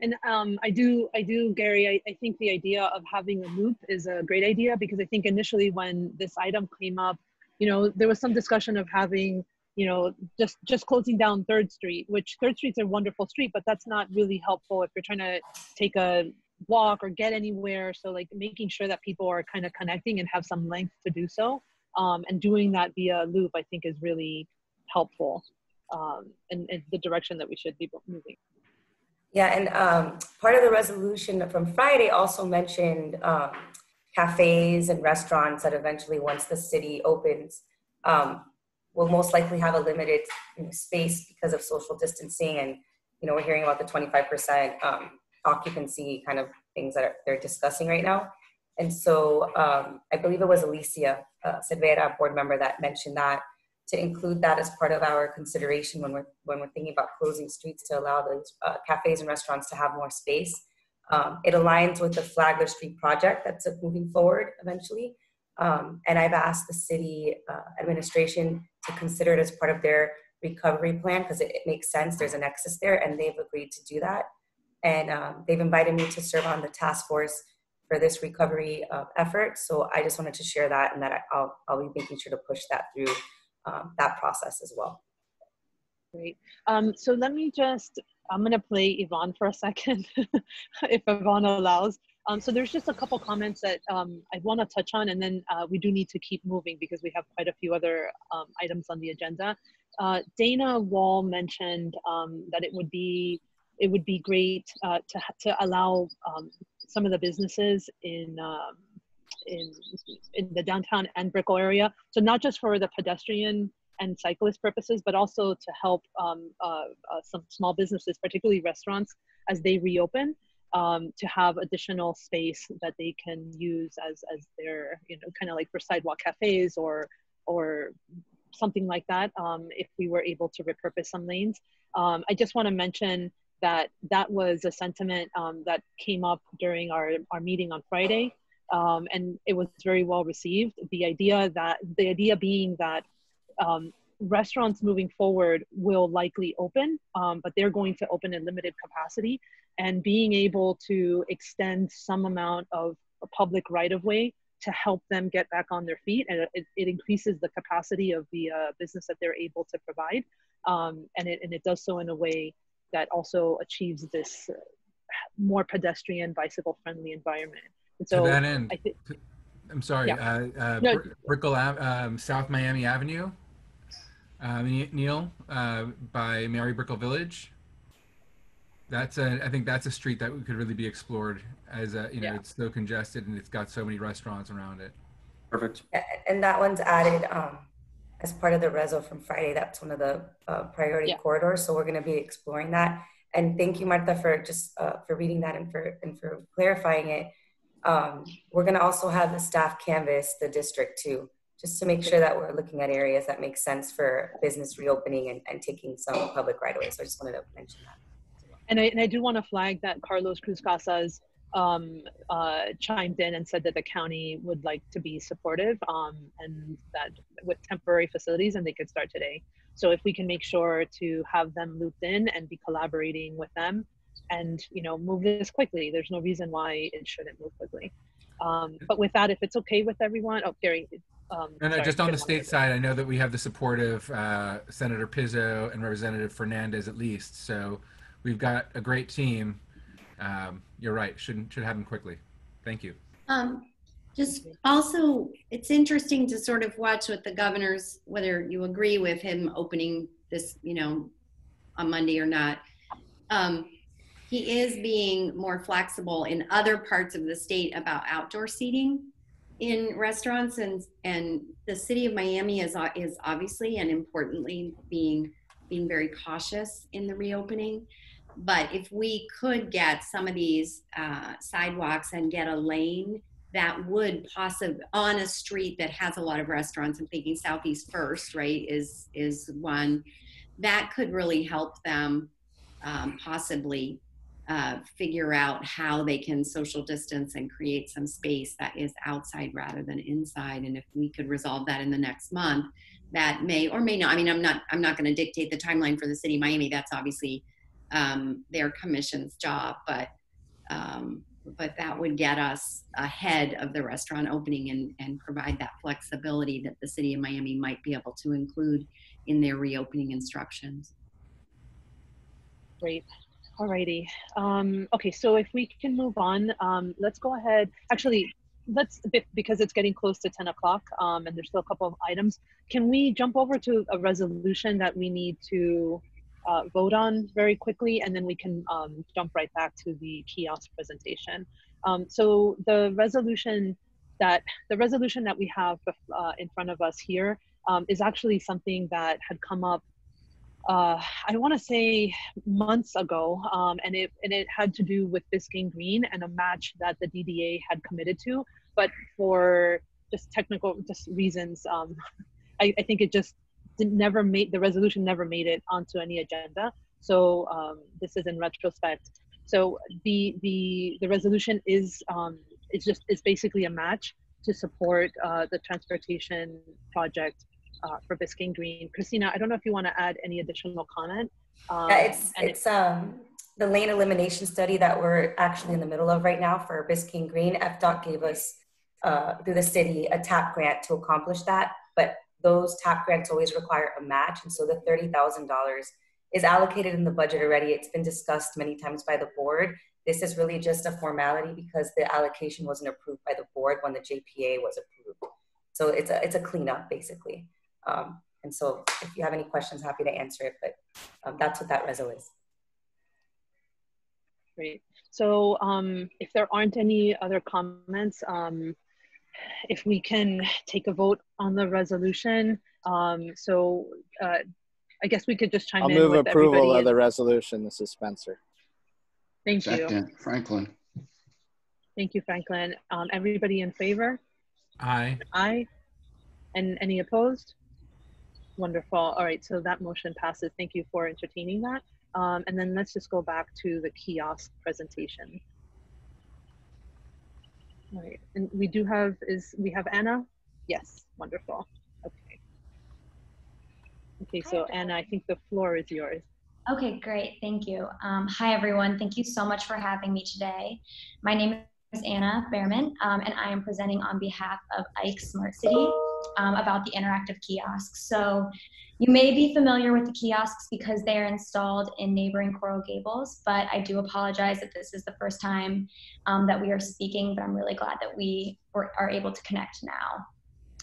And um, I do, I do, Gary. I, I think the idea of having a loop is a great idea because I think initially when this item came up, you know, there was some discussion of having, you know, just just closing down Third Street, which Third Street's a wonderful street, but that's not really helpful if you're trying to take a walk or get anywhere. So like making sure that people are kind of connecting and have some length to do so, um, and doing that via loop, I think is really helpful, um, and, and the direction that we should be moving. Yeah, and um, part of the resolution from Friday also mentioned um, cafes and restaurants that eventually, once the city opens, um, will most likely have a limited you know, space because of social distancing. And, you know, we're hearing about the 25% um, occupancy kind of things that are, they're discussing right now. And so um, I believe it was Alicia uh, board member, that mentioned that to include that as part of our consideration when we're when we're thinking about closing streets to allow those uh, cafes and restaurants to have more space. Um, it aligns with the Flagler Street project that's moving forward eventually. Um, and I've asked the city uh, administration to consider it as part of their recovery plan because it, it makes sense. There's a nexus there, and they've agreed to do that. And um, they've invited me to serve on the task force for this recovery uh, effort. So I just wanted to share that, and that I'll I'll be making sure to push that through um, that process as well. Great. Um, so let me just, I'm going to play Yvonne for a second, if Yvonne allows. Um, so there's just a couple comments that um, I want to touch on, and then uh, we do need to keep moving because we have quite a few other um, items on the agenda. Uh, Dana Wall mentioned um, that it would be it would be great uh, to to allow um, some of the businesses in um, in in the downtown and Brickell area. So not just for the pedestrian and cyclist purposes, but also to help um, uh, uh, some small businesses, particularly restaurants, as they reopen, um, to have additional space that they can use as as their you know kind of like for sidewalk cafes or or something like that. Um, if we were able to repurpose some lanes, um, I just want to mention that that was a sentiment um, that came up during our our meeting on Friday. Um, and it was very well received. The idea that the idea being that um, restaurants moving forward will likely open, um, but they're going to open in limited capacity. And being able to extend some amount of a public right of way to help them get back on their feet, and it, it increases the capacity of the uh, business that they're able to provide. Um, and, it, and it does so in a way that also achieves this uh, more pedestrian, bicycle friendly environment. And so to that end, I I'm sorry, Yeah. uh, uh, No. Br- Brickell, um, South Miami Avenue, uh, Neil, uh, by Mary Brickell Village. That's a, I think that's a street that we could really be explored as a, you know, Yeah. it's so congested and it's got so many restaurants around it. Perfect. And that one's added um, as part of the reso from Friday. That's one of the uh, priority Yeah. corridors. So we're going to be exploring that. And thank you, Martha, for just uh, for reading that and for and for clarifying it. Um, we're going to also have the staff canvas the district too, just to make sure that we're looking at areas that make sense for business reopening and, and taking some public right away. So I just wanted to mention that. and I, and I do want to flag that Carlos Cruz Casas um, uh, chimed in and said that the county would like to be supportive um, and that with temporary facilities and they could start today. So if we can make sure to have them looped in and be collaborating with them and you know move this quickly, there's no reason why it shouldn't move quickly. Um, but with that, if it's okay with everyone, oh Gary. Um, No, no, sorry, just on the state side, I know that we have the support of uh, Senator Pizzo and Representative Fernandez at least. So we've got a great team. Um, you're right. Should should happen quickly. Thank you. Um, just also, it's interesting to sort of watch what the governor's, whether you agree with him opening this, you know, on Monday or not. Um, he is being more flexible in other parts of the state about outdoor seating in restaurants and and the city of Miami is is obviously and importantly being being very cautious in the reopening. But if we could get some of these uh, sidewalks and get a lane that would possibly on a street that has a lot of restaurants, I'm thinking Southeast First, right, is is one that could really help them um, possibly uh, figure out how they can social distance and create some space that is outside rather than inside. And if we could resolve that in the next month, that may or may not. I mean, I'm not I'm not going to dictate the timeline for the city of Miami. That's obviously um, their commission's job, but um, but that would get us ahead of the restaurant opening and and provide that flexibility that the city of Miami might be able to include in their reopening instructions. Great. Alrighty. Um, okay, so if we can move on, um, let's go ahead. Actually, let's because it's getting close to 10 o'clock um, and there's still a couple of items. Can we jump over to a resolution that we need to uh, vote on very quickly, and then we can um, jump right back to the kiosk presentation. Um, so the resolution that the resolution that we have uh, in front of us here um, is actually something that had come up uh, I want to say months ago, um, and it and it had to do with Biscayne Green and a match that the DDA had committed to, but for just technical just reasons, um, I, I think it just never made the resolution never made it onto any agenda. So um, this is in retrospect. So the the the resolution is um, just is basically a match to support uh, the transportation project uh, for Biscayne Green. Christina, I don't know if you want to add any additional comment. Um, Yeah, it's it's um the lane elimination study that we're actually in the middle of right now for Biscayne Green. FDOT gave us uh, through the city a TAP grant to accomplish that, but those TAP grants always require a match. And so the $30,000 is allocated in the budget already. It's been discussed many times by the board. This is really just a formality because the allocation wasn't approved by the board when the JPA was approved. So it's a, it's a cleanup basically. Um, and so if you have any questions, happy to answer it, but um, that's what that reso is. Great. So um, if there aren't any other comments, um, if we can take a vote on the resolution. Um, so uh, I guess we could just chime in. I'll move with approval of the resolution. This is Spencer. Thank you. Franklin. Thank you, Franklin. Um, everybody in favor? Aye. Aye. And any opposed? Wonderful. All right, so that motion passes. Thank you for entertaining that. Um, and then let's just go back to the kiosk presentation. All right, and we do have, is, we have Anna? Yes, wonderful. Okay. Okay, so Anna, I think the floor is yours. Okay, great. Thank you. Um, hi, everyone. Thank you so much for having me today. My name is Anna Behrman, um, and I am presenting on behalf of Ike Smart City um, about the interactive kiosks. So you may be familiar with the kiosks because they are installed in neighboring Coral Gables, but I do apologize that this is the first time um, that we are speaking, but I'm really glad that we were, are able to connect now.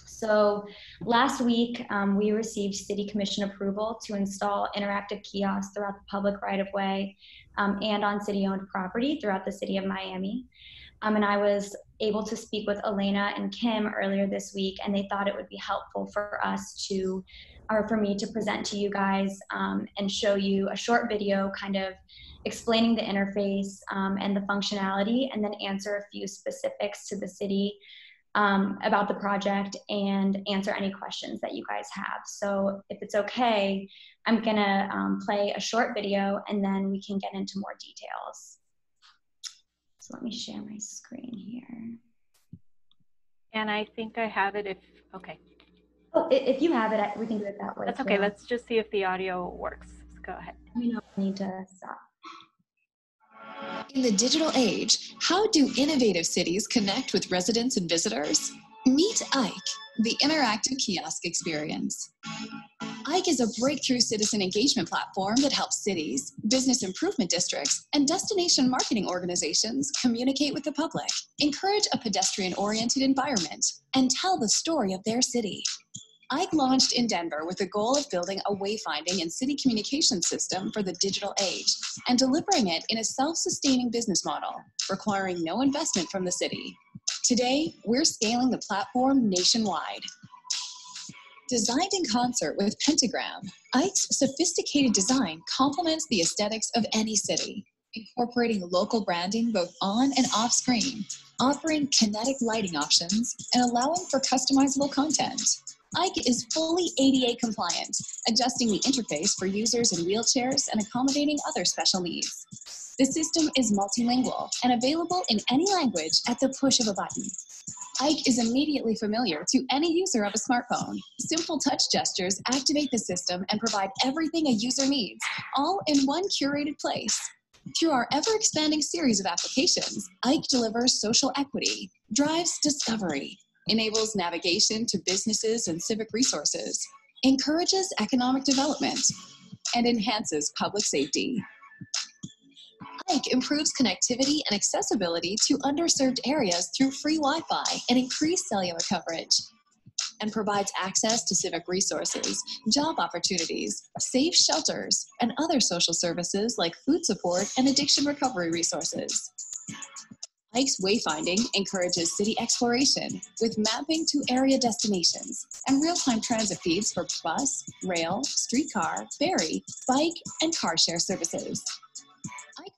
So last week, um, we received City Commission approval to install interactive kiosks throughout the public right-of-way um, and on city-owned property throughout the city of Miami. Um, and I was able to speak with Elena and Kim earlier this week, and they thought it would be helpful for us to, or for me to present to you guys um, and show you a short video kind of explaining the interface um, and the functionality, and then answer a few specifics to the city um, about the project and answer any questions that you guys have. So if it's okay, I'm gonna um, play a short video and then we can get into more details. So let me share my screen here. And I think I have it if, okay. Oh, if you have it, I- we can do it that way. That's okay. well. Let's just see if the audio works. Go ahead. Let me know if I need to stop. In the digital age, how do innovative cities connect with residents and visitors? Meet Ike, the interactive kiosk experience. Ike is a breakthrough citizen engagement platform that helps cities, business improvement districts, and destination marketing organizations communicate with the public, encourage a pedestrian oriented environment, and tell the story of their city. Ike launched in Denver with the goal of building a wayfinding and city communication system for the digital age and delivering it in a self sustaining business model, requiring no investment from the city. Today, we're scaling the platform nationwide. Designed in concert with Pentagram, Ike's sophisticated design complements the aesthetics of any city, incorporating local branding both on and off screen, offering kinetic lighting options, and allowing for customizable content. Ike is fully ADA compliant, adjusting the interface for users in wheelchairs and accommodating other special needs. The system is multilingual and available in any language at the push of a button. Ike is immediately familiar to any user of a smartphone. Simple touch gestures activate the system and provide everything a user needs, all in one curated place. Through our ever expanding series of applications, Ike delivers social equity, drives discovery, enables navigation to businesses and civic resources, encourages economic development, and enhances public safety. Ike improves connectivity and accessibility to underserved areas through free Wi Fi and increased cellular coverage, and provides access to civic resources, job opportunities, safe shelters, and other social services like food support and addiction recovery resources. Ike's wayfinding encourages city exploration with mapping to area destinations and real time transit feeds for bus, rail, streetcar, ferry, bike, and car share services.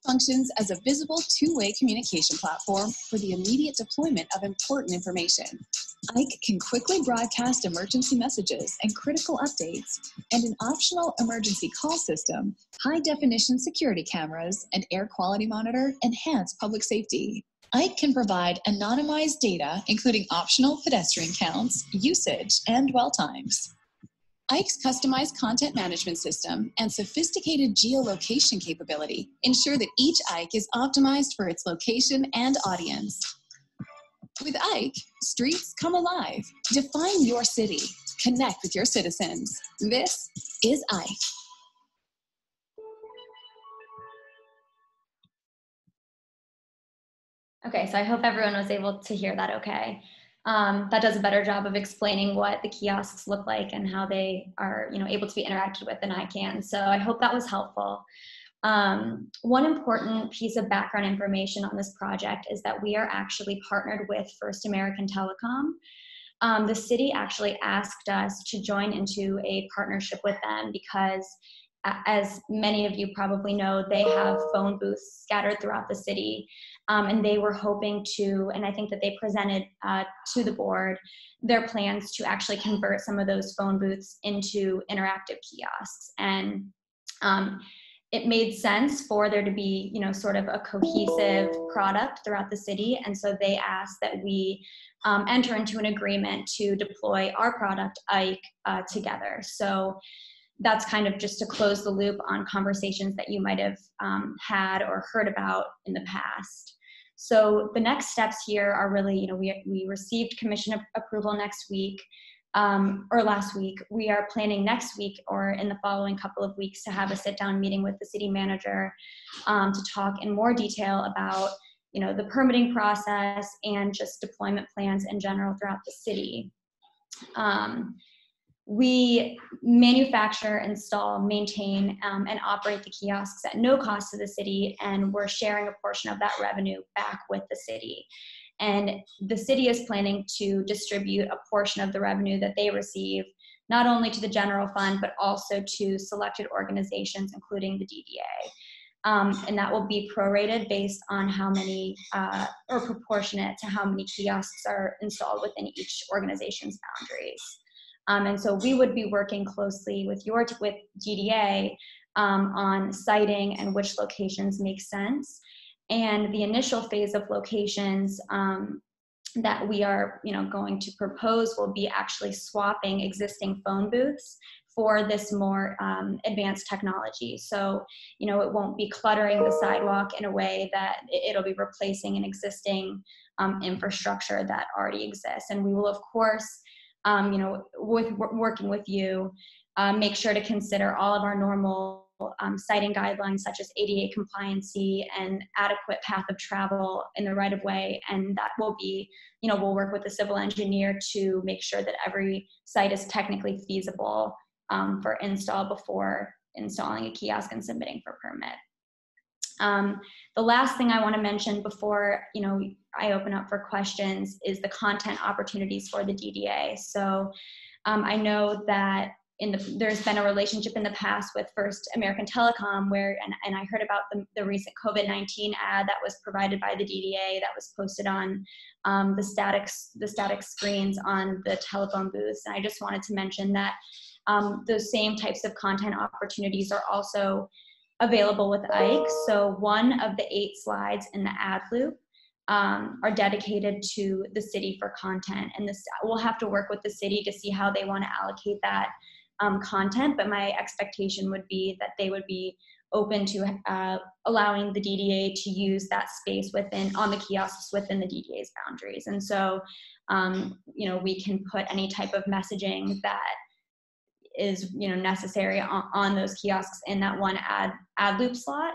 Functions as a visible two way communication platform for the immediate deployment of important information. Ike can quickly broadcast emergency messages and critical updates, and an optional emergency call system, high definition security cameras, and air quality monitor enhance public safety. Ike can provide anonymized data, including optional pedestrian counts, usage, and dwell times. Ike's customized content management system and sophisticated geolocation capability ensure that each Ike is optimized for its location and audience. With Ike, streets come alive. Define your city. connect with your citizens. This is Ike. Okay, so I hope everyone was able to hear that okay. Um, that does a better job of explaining what the kiosks look like and how they are, you know, able to be interacted with than I can. So I hope that was helpful. Um, one important piece of background information on this project is that we are actually partnered with First American Telecom. Um, the city actually asked us to join into a partnership with them because as many of you probably know, they have phone booths scattered throughout the city. Um, and they were hoping to, and I think that they presented uh, to the board their plans to actually convert some of those phone booths into interactive kiosks. And um, it made sense for there to be, you know, sort of a cohesive product throughout the city. And so they asked that we um, enter into an agreement to deploy our product, Ike, uh, together. So that's kind of just to close the loop on conversations that you might have um, had or heard about in the past. So the next steps here are really, you know, we, we received commission approval next week um, or last week. We are planning next week or in the following couple of weeks to have a sit down meeting with the city manager um, to talk in more detail about, you know, the permitting process and just deployment plans in general throughout the city. Um, we manufacture, install, maintain, um, and operate the kiosks at no cost to the city, and we're sharing a portion of that revenue back with the city. And the city is planning to distribute a portion of the revenue that they receive, not only to the general fund, but also to selected organizations, including the DDA. Um, and that will be prorated based on how many, uh, or proportionate to how many kiosks are installed within each organization's boundaries. Um, and so we would be working closely with your with DDA um, on siting and which locations make sense. And the initial phase of locations um, that we are you know going to propose will be actually swapping existing phone booths for this more um, advanced technology. So, you know, it won't be cluttering the sidewalk in a way that it'll be replacing an existing um, infrastructure that already exists. And we will, of course, um, you know, with working with you, uh, make sure to consider all of our normal um, siting guidelines such as ADA compliancy and adequate path of travel in the right of way. And that will be, you know, we'll work with the civil engineer to make sure that every site is technically feasible um, for install before installing a kiosk and submitting for permit. Um, the last thing I want to mention before you know I open up for questions is the content opportunities for the DDA. So um, I know that in the, there's been a relationship in the past with First American Telecom where, and, and I heard about the, the recent COVID-19 ad that was provided by the DDA that was posted on um, the static, the static screens on the telephone booths. And I just wanted to mention that um, those same types of content opportunities are also available with Ike. So one of the eight slides in the ad loop um, are dedicated to the city for content. And this we'll have to work with the city to see how they want to allocate that um, content. But my expectation would be that they would be open to uh, allowing the DDA to use that space within on the kiosks within the DDA's boundaries. And so, um, you know, we can put any type of messaging that is you know necessary on, on those kiosks in that one ad ad loop slot.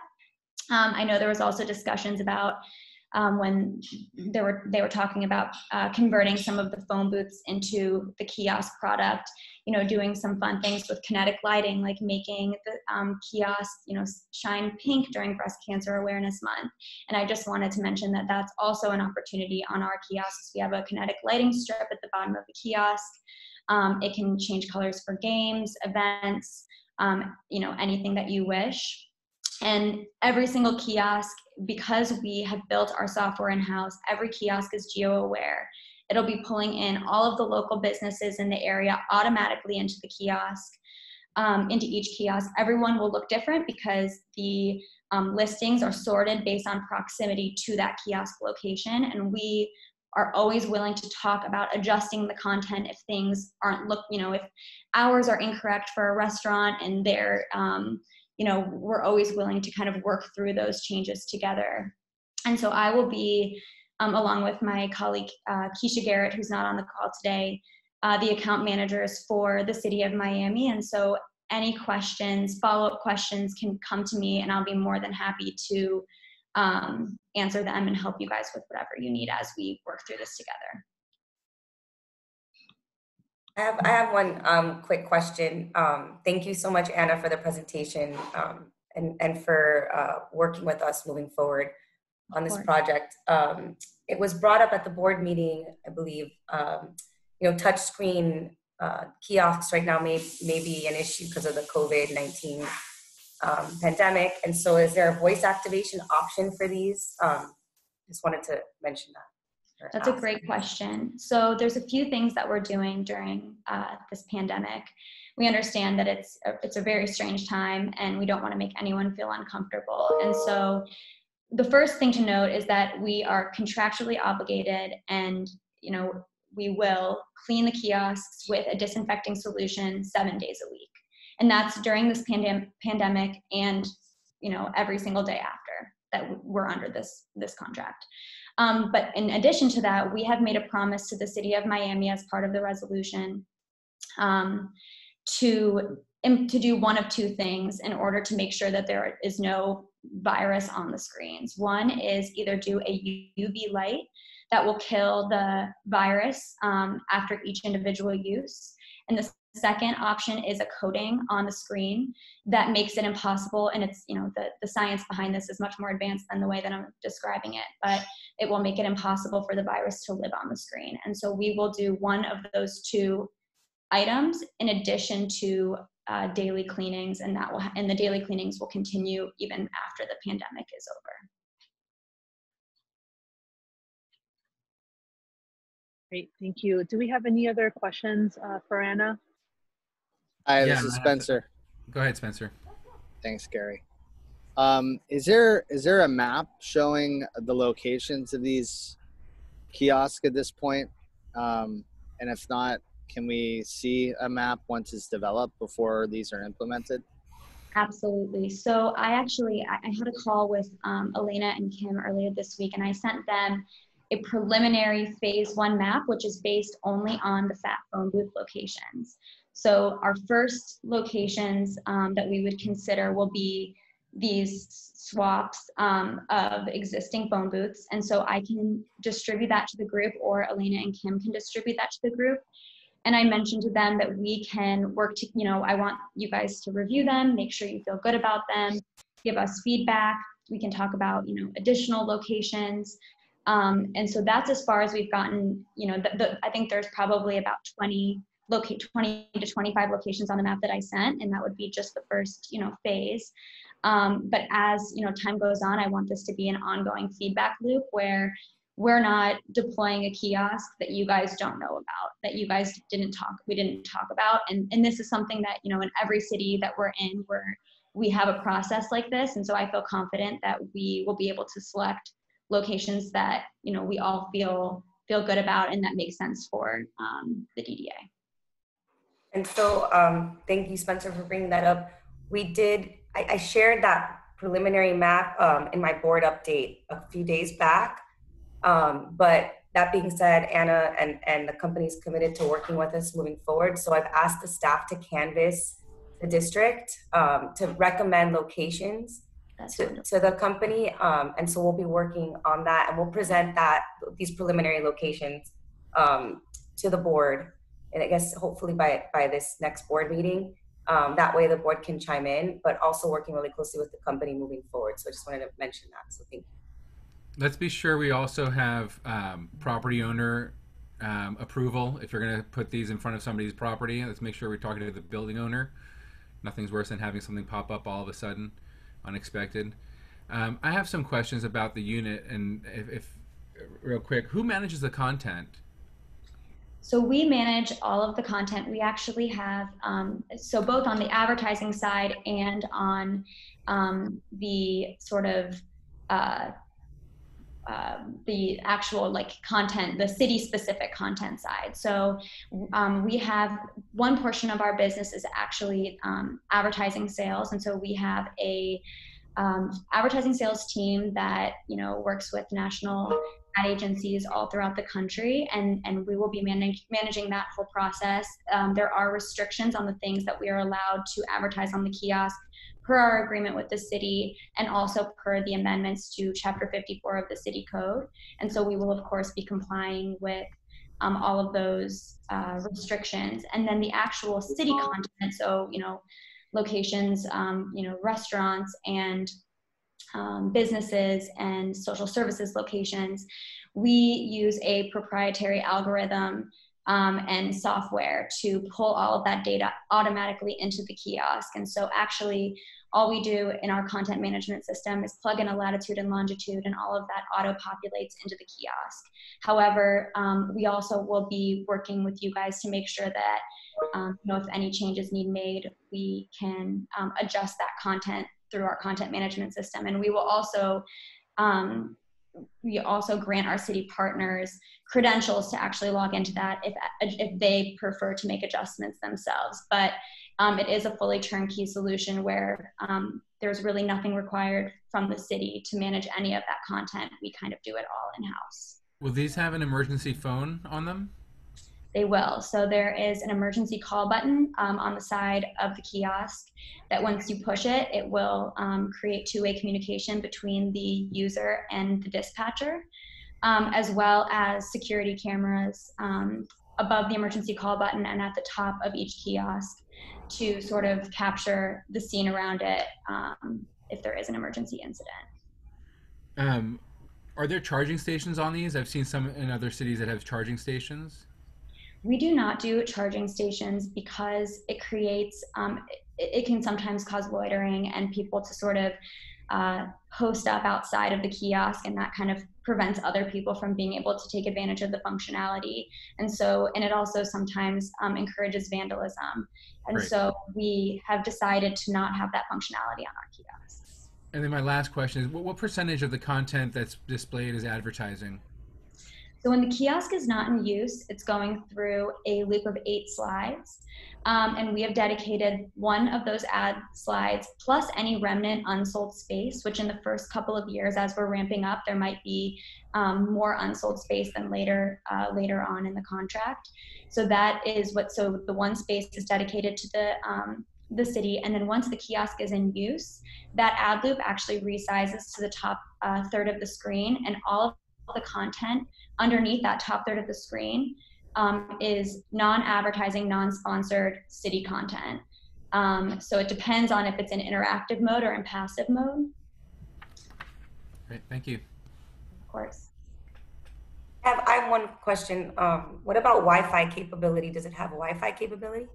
Um, I know there was also discussions about um, when they were they were talking about uh, converting some of the phone booths into the kiosk product. You know, doing some fun things with kinetic lighting, like making the um, kiosk you know shine pink during Breast Cancer Awareness Month. And I just wanted to mention that that's also an opportunity on our kiosks. We have a kinetic lighting strip at the bottom of the kiosk. Um, it can change colors for games, events, um, you know, anything that you wish. And every single kiosk, because we have built our software in-house, every kiosk is geo-aware. It'll be pulling in all of the local businesses in the area automatically into the kiosk, um, into each kiosk. Everyone will look different because the um, listings are sorted based on proximity to that kiosk location. And we are always willing to talk about adjusting the content if things aren't look you know if hours are incorrect for a restaurant and they're um, you know we're always willing to kind of work through those changes together and so i will be um, along with my colleague uh, keisha garrett who's not on the call today uh, the account managers for the city of Miami. And so any questions, follow up questions can come to me, and I'll be more than happy to um, answer them and help you guys with whatever you need as we work through this together. I have, I have one um, quick question. Um, thank you so much, Anna, for the presentation um, and, and for uh, working with us moving forward on this project. Um, it was brought up at the board meeting, I believe, um, you know, touchscreen uh, kiosks right now may, may be an issue because of the COVID-19 um, pandemic. And so is there a voice activation option for these? Um, just wanted to mention that. That's a great question. So there's a few things that we're doing during uh, this pandemic. We understand that it's a, it's a very strange time, and we don't want to make anyone feel uncomfortable. And so, the first thing to note is that we are contractually obligated, and you know we will clean the kiosks with a disinfecting solution seven days a week, and that's during this pandem- pandemic, and you know every single day after that we're under this this contract. Um, but in addition to that, we have made a promise to the city of Miami as part of the resolution um, to to do one of two things in order to make sure that there is no virus on the screens. One is either do a UV light that will kill the virus um, after each individual use, and the second option is a coating on the screen that makes it impossible and it's you know the, the science behind this is much more advanced than the way that i'm describing it but it will make it impossible for the virus to live on the screen and so we will do one of those two items in addition to uh, daily cleanings and that will and the daily cleanings will continue even after the pandemic is over Great, thank you. Do we have any other questions uh, for Anna? Hi, Yeah, this is I have to- Spencer. Go ahead, Spencer. Thanks, Gary. Um, is there is there a map showing the locations of these kiosks at this point? Um, and if not, can we see a map once it's developed before these are implemented? Absolutely. So I actually I I had a call with um, Elena and Kim earlier this week, and I sent them a preliminary phase one map, which is based only on the fat phone booth locations. So our first locations um, that we would consider will be these swaps um, of existing phone booths, and so I can distribute that to the group, or Elena and Kim can distribute that to the group and I mentioned to them that we can work to, you know, I want you guys to review them, make sure you feel good about them, give us feedback. We can talk about, you know, additional locations. Um, and so that's as far as we've gotten, you know, the, the, I think there's probably about 20 locate 20 to 25 locations on the map that I sent, and that would be just the first, you know, phase. Um, but as you know, time goes on, I want this to be an ongoing feedback loop where we're not deploying a kiosk that you guys don't know about that you guys didn't talk we didn't talk about. And and this is something that you know in every city that we're in where we have a process like this. And so i feel confident that we will be able to select locations that you know we all feel feel good about and that makes sense for um, the dda And so, um, thank you, Spencer, for bringing that up. We did, I, I shared that preliminary map um, in my board update a few days back. Um, but that being said, Anna and, and the company is committed to working with us moving forward. So I've asked the staff to canvass the district um, to recommend locations That's to, to the company. Um, and so we'll be working on that and we'll present that, these preliminary locations um, to the board. And I guess hopefully by, by this next board meeting, um, that way the board can chime in, but also working really closely with the company moving forward. So I just wanted to mention that. So thank you. Let's be sure we also have um, property owner um, approval. If you're going to put these in front of somebody's property, let's make sure we're talking to the building owner. Nothing's worse than having something pop up all of a sudden, unexpected. Um, I have some questions about the unit, and if, if real quick, who manages the content? So we manage all of the content. We actually have, um, so both on the advertising side and on um, the sort of uh, um, the actual like content, the city specific content side. So um, we have one portion of our business is actually um, advertising sales, and so we have a um, advertising sales team that you know works with national ad agencies all throughout the country, and, and we will be manage, managing that whole process. Um, there are restrictions on the things that we are allowed to advertise on the kiosk per our agreement with the city and also per the amendments to Chapter 54 of the City Code. And so we will, of course, be complying with um, all of those uh, restrictions. And then the actual city content, so, you know, locations, um, you know, restaurants and um, businesses and social services locations, we use a proprietary algorithm um, and software to pull all of that data automatically into the kiosk. And so, actually, all we do in our content management system is plug in a latitude and longitude, and all of that auto populates into the kiosk. However, um, we also will be working with you guys to make sure that, um, you know, if any changes need made, we can um, adjust that content through our content management system. And we will also um, we also grant our city partners credentials to actually log into that if, if they prefer to make adjustments themselves. But um, it is a fully turnkey solution where um, there's really nothing required from the city to manage any of that content. We kind of do it all in house. Will these have an emergency phone on them? They will. So there is an emergency call button um, on the side of the kiosk that once you push it, it will um, create two-way communication between the user and the dispatcher, um, as well as security cameras um, above the emergency call button and at the top of each kiosk to sort of capture the scene around it um, if there is an emergency incident. Um, are there charging stations on these? I've seen some in other cities that have charging stations. We do not do charging stations because it creates, um, it, it, can sometimes cause loitering and people to sort of uh, post up outside of the kiosk, and that kind of prevents other people from being able to take advantage of the functionality. And so, and it also sometimes um, encourages vandalism. And right. so, we have decided to not have that functionality on our kiosks. And then my last question is what, what percentage of the content that's displayed is advertising? So when the kiosk is not in use, it's going through a loop of eight slides. Um, and we have dedicated one of those ad slides plus any remnant unsold space, which in the first couple of years, as we're ramping up, there might be um, more unsold space than later uh, later on in the contract. So that is what. So the one space is dedicated to the um, the city, and then once the kiosk is in use, that ad loop actually resizes to the top uh, third of the screen, and all the content underneath that top third of the screen um, is non-advertising, non-sponsored city content. Um, so it depends on if it's in interactive mode or in passive mode. Great, thank you. Of course. I have, I have one question. Um, what about Wi-Fi capability? Does it have Wi-Fi capability?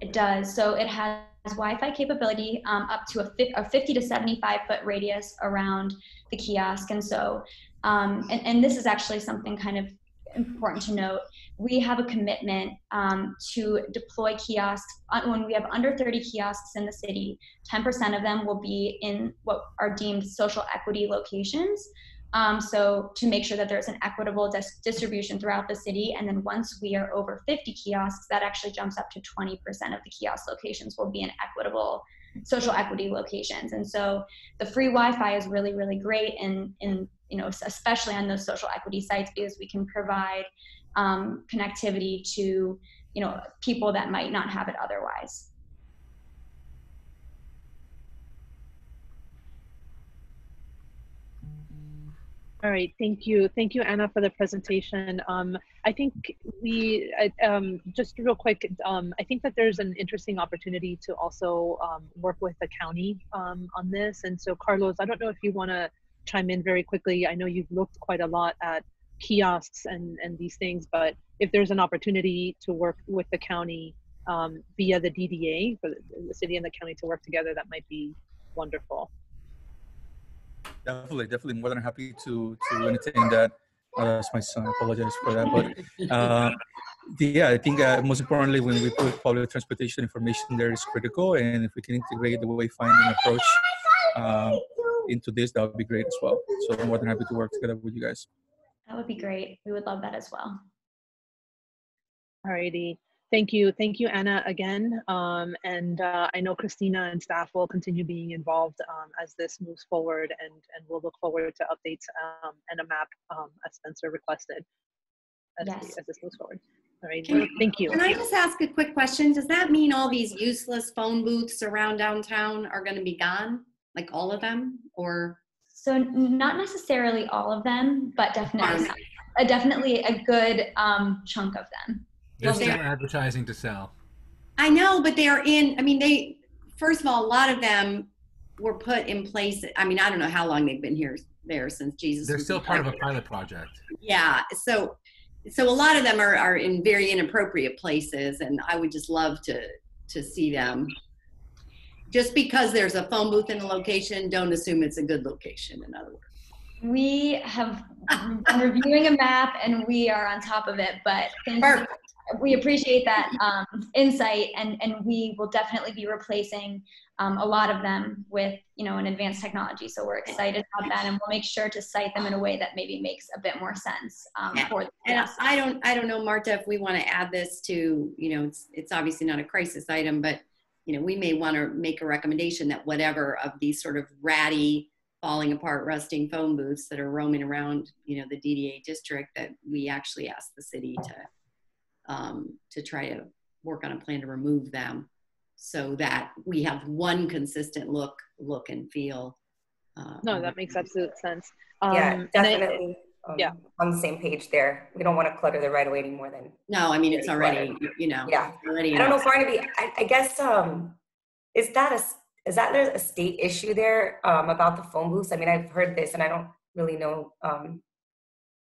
It does. So it has Wi-Fi capability um, up to a, a 50 to 75 foot radius around the kiosk. And so um, and, and this is actually something kind of important to note. We have a commitment um, to deploy kiosks. Uh, when we have under 30 kiosks in the city, 10% of them will be in what are deemed social equity locations. Um, so to make sure that there's an equitable dis- distribution throughout the city. And then once we are over 50 kiosks, that actually jumps up to 20% of the kiosk locations will be in equitable social equity locations. And so the free Wi-Fi is really, really great in, in you know, especially on those social equity sites because we can provide um, connectivity to, you know, people that might not have it otherwise. All right, thank you. Thank you, Anna, for the presentation. Um, I think we, I, um, just real quick, um, I think that there's an interesting opportunity to also um, work with the county um, on this. And so, Carlos, I don't know if you want to chime in very quickly. I know you've looked quite a lot at kiosks and, and these things, but if there's an opportunity to work with the county um, via the DDA, for the city and the county to work together, that might be wonderful. Definitely, definitely more than happy to to entertain that. Uh, that's my son. I apologize for that, but uh, yeah, I think uh, most importantly, when we put public transportation information there is critical, and if we can integrate the wayfinding approach uh, into this, that would be great as well. So I'm more than happy to work together with you guys. That would be great. We would love that as well. Alrighty. Thank you. Thank you, Anna, again. Um, and uh, I know Christina and staff will continue being involved um, as this moves forward and, and we'll look forward to updates um, and a map um, as Spencer requested as, we- as this moves forward. All right, Can- thank you. Can I just ask a quick question? Does that mean all these useless phone booths around downtown are going to be gone? Like all of them? Or? So not necessarily all of them, but definitely Fine. some. Uh, definitely a good um, chunk of them. There's Well, still advertising to sell. I know, but they are in, I mean, they, first of all, a lot of them were put in place. I mean, I don't know how long they've been here, there since Jesus. They're still part of a pilot project. Yeah, so, so a lot of them are, are in very inappropriate places and I would just love to, to see them. Just because there's a phone booth in a location, don't assume it's a good location, in other words. We have been reviewing a map and we are on top of it, but. We appreciate that um, insight and, and we will definitely be replacing um, a lot of them with, you know, an advanced technology. So we're excited about that and we'll make sure to site them in a way that maybe makes a bit more sense um, for the And. I don't, I don't know, Marta, if we want to add this to, you know, it's, it's obviously not a crisis item, but, you know, we may want to make a recommendation that whatever of these sort of ratty, falling apart, rusting phone booths that are roaming around, you know, the DDA district, that we actually ask the city to, um, to try to work on a plan to remove them so that we have one consistent look, look and feel. uh, No, that makes absolute sense. yeah, Um, and I- definitely. Um, yeah. On the same page there. We don't want to clutter the right of way any more than. No, I mean, it's Already already, cluttered. you know. Yeah. already I don't know, enough. Barnaby, I, I guess, um, is that a, is that there's a state issue there, um, about the phone booths? I mean, I've heard this and I don't really know, um,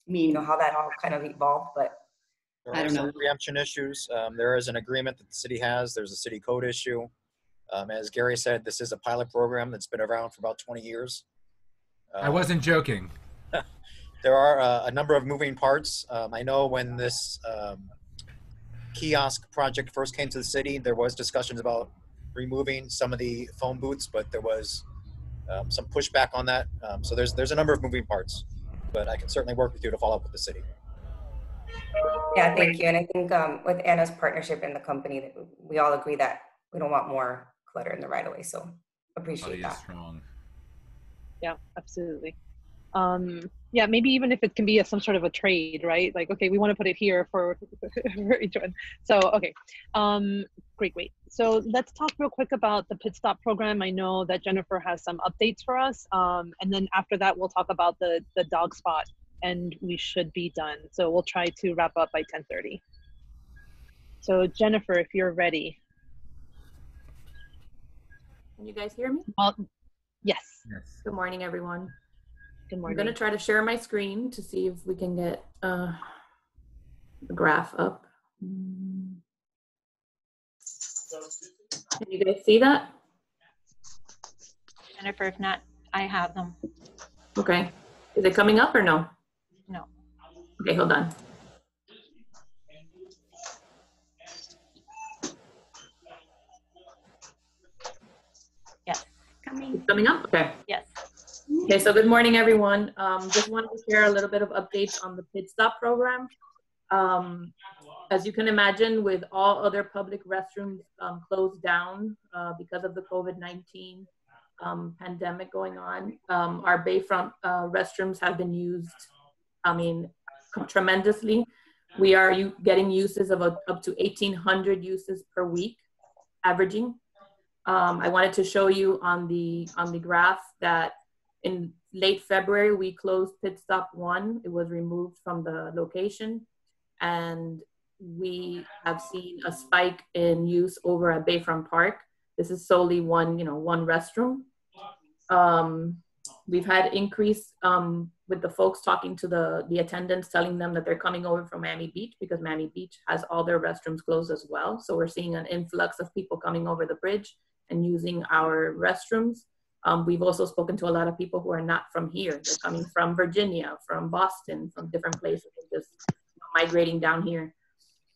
me you know, how that all kind of evolved, but. There I are don't some know. preemption issues. Um, there is an agreement that the city has. There's a city code issue. Um, as Gary said, this is a pilot program that's been around for about 20 years. I Um, wasn't joking. There are uh, a number of moving parts. Um, I know when this um, kiosk project first came to the city, there was discussions about removing some of the phone booths, but there was um, some pushback on that. Um, so there's there's a number of moving parts, but I can certainly work with you to follow up with the city. Yeah, thank you. And I think um, with Anna's partnership in the company, we all agree that we don't want more clutter in the right of way. So appreciate Body that. strong. yeah absolutely um yeah maybe even if it can be a, some sort of a trade right? Like okay we want to put it here for, for each one. So okay um great great. So let's talk real quick about the pit stop program. I know that jennifer has some updates for us um and then after that we'll talk about the the dog spot and we should be done. So we'll try to wrap up by 10 30 so jennifer if you're ready. Can you guys hear me? well, yes. Yes. Good morning, everyone. Good I'm going to try to share my screen to see if we can get uh, the graph up. Can you guys see that? Jennifer, if not, I have them. Okay. Is it coming up or no? No. Okay, hold on. Yes. Coming. It's coming up? Okay. Yes. Okay, so good morning, everyone. Um, just wanted to share a little bit of updates on the Pit Stop program. Um, as you can imagine, with all other public restrooms um, closed down uh, because of the COVID-19 um, pandemic going on, um, our Bayfront uh, restrooms have been used, I mean, tremendously. We are getting uses of a, up to 1,800 uses per week, averaging. Um, I wanted to show you on the on the graph that in late February we closed pit stop one. It was removed from the location, and we have seen a spike in use over at Bayfront Park. This is solely one, you know, one restroom. Um, we've had increase um, with the folks talking to the the attendants, telling them that they're coming over from Miami Beach because Miami Beach has all their restrooms closed as well. So we're seeing an influx of people coming over the bridge and using our restrooms. Um, we've also spoken to a lot of people who are not from here. They're coming from Virginia, from Boston, from different places, just migrating down here.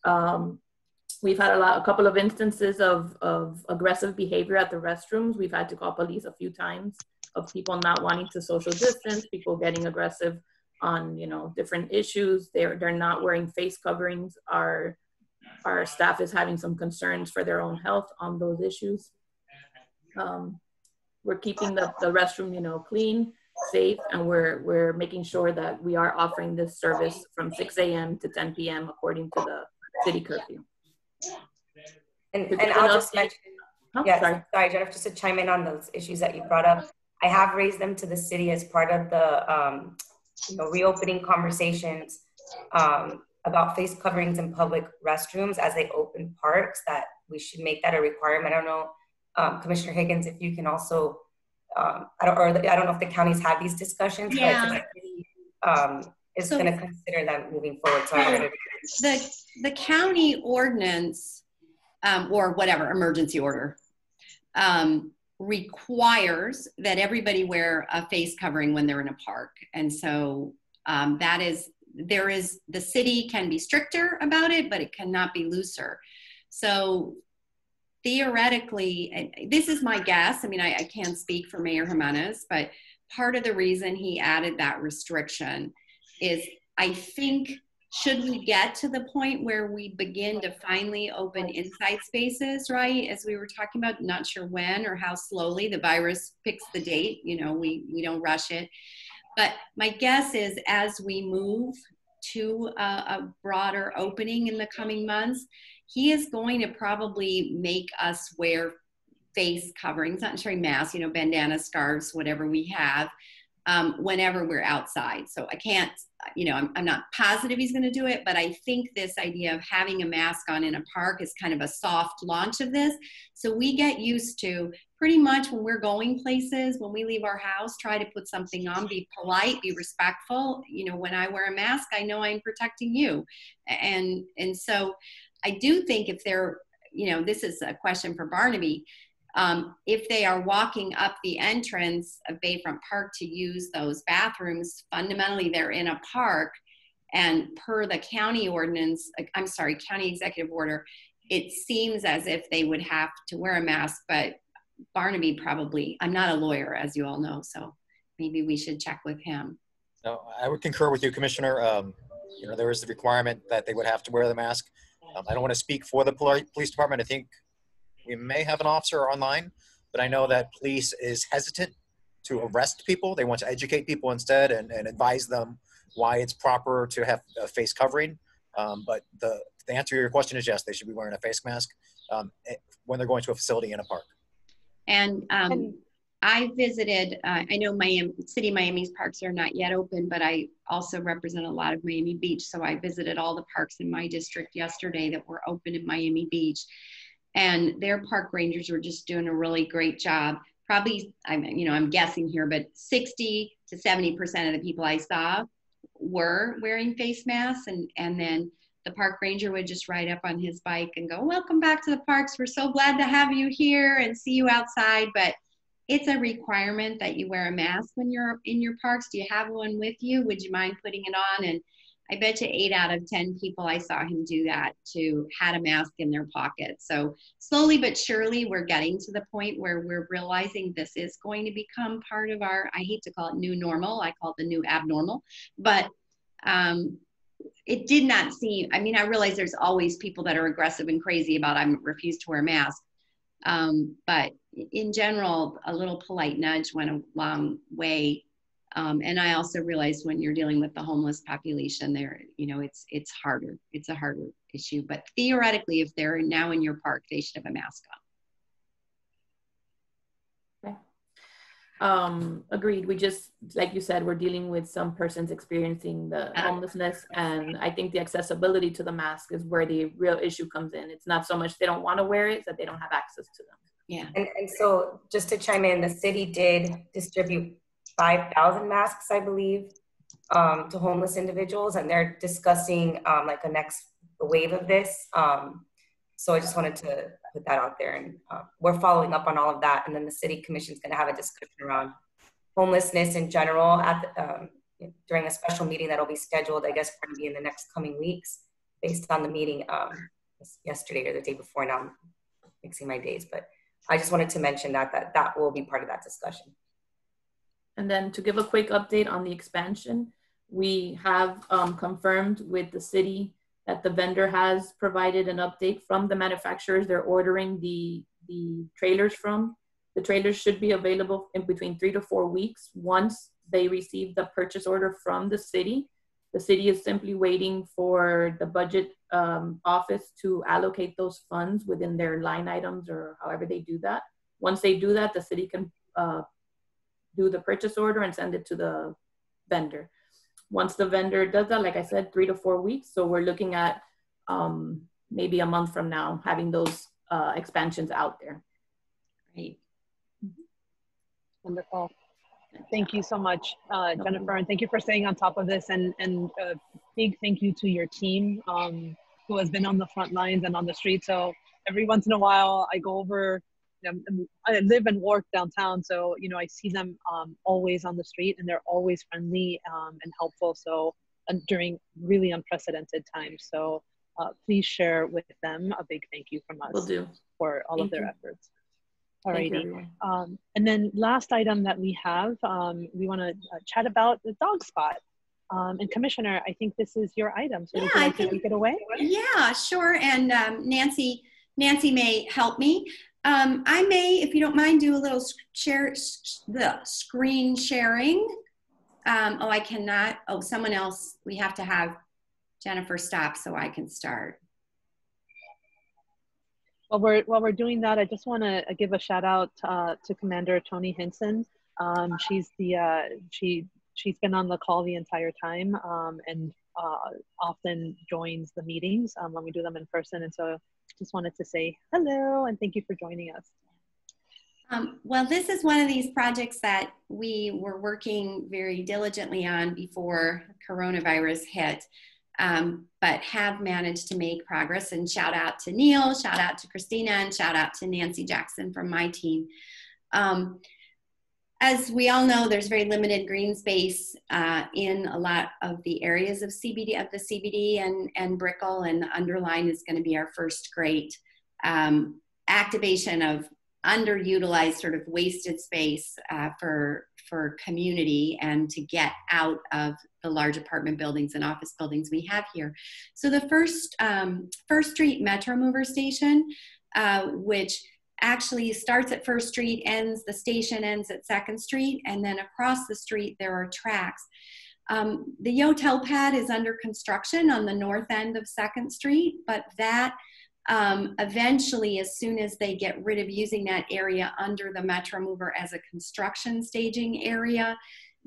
Um, we've had a lot, a couple of instances of, of aggressive behavior at the restrooms. We've had to call police a few times of people not wanting to social distance, people getting aggressive on, you know, different issues. They're, they're not wearing face coverings. Our our staff is having some concerns for their own health on those issues. Um, we're keeping the, the restroom, you know, clean, safe, and we're we're making sure that we are offering this service from 6 a.m. to 10 p.m. according to the city curfew. And, and I'll just mention, Oh, yes, sorry. sorry, Jennifer, just to chime in on those issues that you brought up. I have raised them to the city as part of the, um, you know, reopening conversations um, about face coverings in public restrooms as they open parks, that we should make that a requirement. I don't know, um, Commissioner Higgins, if you can also, um, I don't, or the- I don't know if the counties have these discussions, but Yeah. the um, is So- gonna consider them moving forward, so the the county ordinance um, or whatever emergency order um, requires that everybody wear a face covering when they're in a park. And so um, that is there is the city can be stricter about it but it cannot be looser. So theoretically and this is my guess i mean i, I can't speak for mayor Gimenez but part of the reason he added that restriction is i think should we get to the point where we begin to finally open inside spaces right as we were talking about? Not sure when or how slowly the virus picks the date you know we we don't rush it. But my guess is as we move to a, a broader opening in the coming months he is going to probably make us wear face coverings not necessarily masks you know bandana scarves whatever we have um, whenever we're outside so i can't you know, I'm, I'm not positive he's going to do it, but I think this idea of having a mask on in a park is kind of a soft launch of this. So we get used to pretty much when we're going places, when we leave our house, try to put something on, be polite, be respectful. You know, when I wear a mask, I know I'm protecting you. And, and so I do think if they're, you know, this is a question for Barnaby um, if they are walking up the entrance of Bayfront Park to use those bathrooms, fundamentally they're in a park. And per the county ordinance, I'm sorry, county executive order, it seems as if they would have to wear a mask, but Barnaby probably, I'm not a lawyer, as you all know, so maybe we should check with him. No, I would concur with you, Commissioner. Um, you know, there is the requirement that they would have to wear the mask. Um, I don't want to speak for the police department. I think we may have an officer online, but I know that police is hesitant to arrest people. They want to educate people instead and, and advise them why it's proper to have a face covering. Um, but the, the answer to your question is yes, they should be wearing a face mask um, eh, when they're going to a facility in a park. And um, I visited, uh, I know Miami, City Miami's parks are not yet open, but I also represent a lot of Miami Beach. So I visited all the parks in my district yesterday that were open in Miami Beach. And their park rangers were just doing a really great job. Probably, I'm, you know, I'm guessing here, but 60 to 70% of the people I saw were wearing face masks. And, and then the park ranger would just ride up on his bike and go, Welcome back to the parks. We're so glad to have you here and see you outside. But it's a requirement that you wear a mask when you're in your parks. Do you have one with you? Would you mind putting it on? And I bet you eight out of 10 people I saw him do that to had a mask in their pocket. So slowly but surely, we're getting to the point where we're realizing this is going to become part of our, I hate to call it new normal, I call it the new abnormal, but um, it did not seem, I mean, I realize there's always people that are aggressive and crazy about I refuse to wear a mask. Um, but in general, a little polite nudge went a long way um, and I also realized when you're dealing with the homeless population, there, you know, it's it's harder. It's a harder issue. But theoretically, if they're now in your park, they should have a mask Okay. Um, agreed. We just, like you said, we're dealing with some persons experiencing the homelessness, and I think the accessibility to the mask is where the real issue comes in. It's not so much they don't want to wear it; it's that they don't have access to them. Yeah. And, and so just to chime in, the city did distribute 5,000 masks, I believe, um, to homeless individuals, and they're discussing um, like a next wave of this. Um, so I just wanted to put that out there, and uh, we're following up on all of that. And then the city commission is going to have a discussion around homelessness in general at the, um, during a special meeting that'll be scheduled, I guess, probably in the next coming weeks, based on the meeting um, yesterday or the day before. Now I'm mixing my days, but I just wanted to mention that that that will be part of that discussion. And then to give a quick update on the expansion, we have um, confirmed with the city that the vendor has provided an update from the manufacturers they're ordering the, the trailers from. The trailers should be available in between three to four weeks once they receive the purchase order from the city. The city is simply waiting for the budget um, office to allocate those funds within their line items or however they do that. Once they do that, the city can uh, do the purchase order and send it to the vendor. Once the vendor does that, like I said, three to four weeks. So we're looking at um, maybe a month from now having those uh, expansions out there. Great. Wonderful. Thank you so much, uh, Jennifer, and thank you for staying on top of this. And and a big thank you to your team um, who has been on the front lines and on the street. So every once in a while, I go over. Um, I live and work downtown, so you know I see them um, always on the street, and they're always friendly um, and helpful. So and during really unprecedented times, so uh, please share with them a big thank you from us Will do. for all Thank of their you. efforts. Thank you, Alrighty. Um, and then last item that we have, um, we want to uh, chat about the dog spot. Um, and Commissioner, I think this is your item. So would Yeah, you I like to think- take it away? Yeah, sure. And um, Nancy, Nancy may help me. Um, I may, if you don't mind, do a little share the screen sharing. Um, oh, I cannot. Oh, someone else. We have to have Jennifer stop so I can start. While we're while we're doing that, I just want to give a shout out uh, to Commander Tony Hinson. Um, she's the uh, she she's been on the call the entire time um, and uh, often joins the meetings um, when we do them in person. And so, just wanted to say hello and thank you for joining us. Um, well, this is one of these projects that we were working very diligently on before coronavirus hit, um, but have managed to make progress. And shout out to Neil, shout out to Christina, and shout out to Nancy Jackson from my team. Um, as we all know, there's very limited green space uh, in a lot of the areas of CBD of the CBD and and Brickell, and underline is going to be our first great um, activation of underutilized sort of wasted space uh, for for community and to get out of the large apartment buildings and office buildings we have here. So the first um, First Street Metromover station, uh, which actually starts at First Street, ends the station ends at Second Street, and then across the street there are tracks. Um, the Yotel pad is under construction on the north end of Second Street, but that um, eventually, as soon as they get rid of using that area under the Metromover as a construction staging area,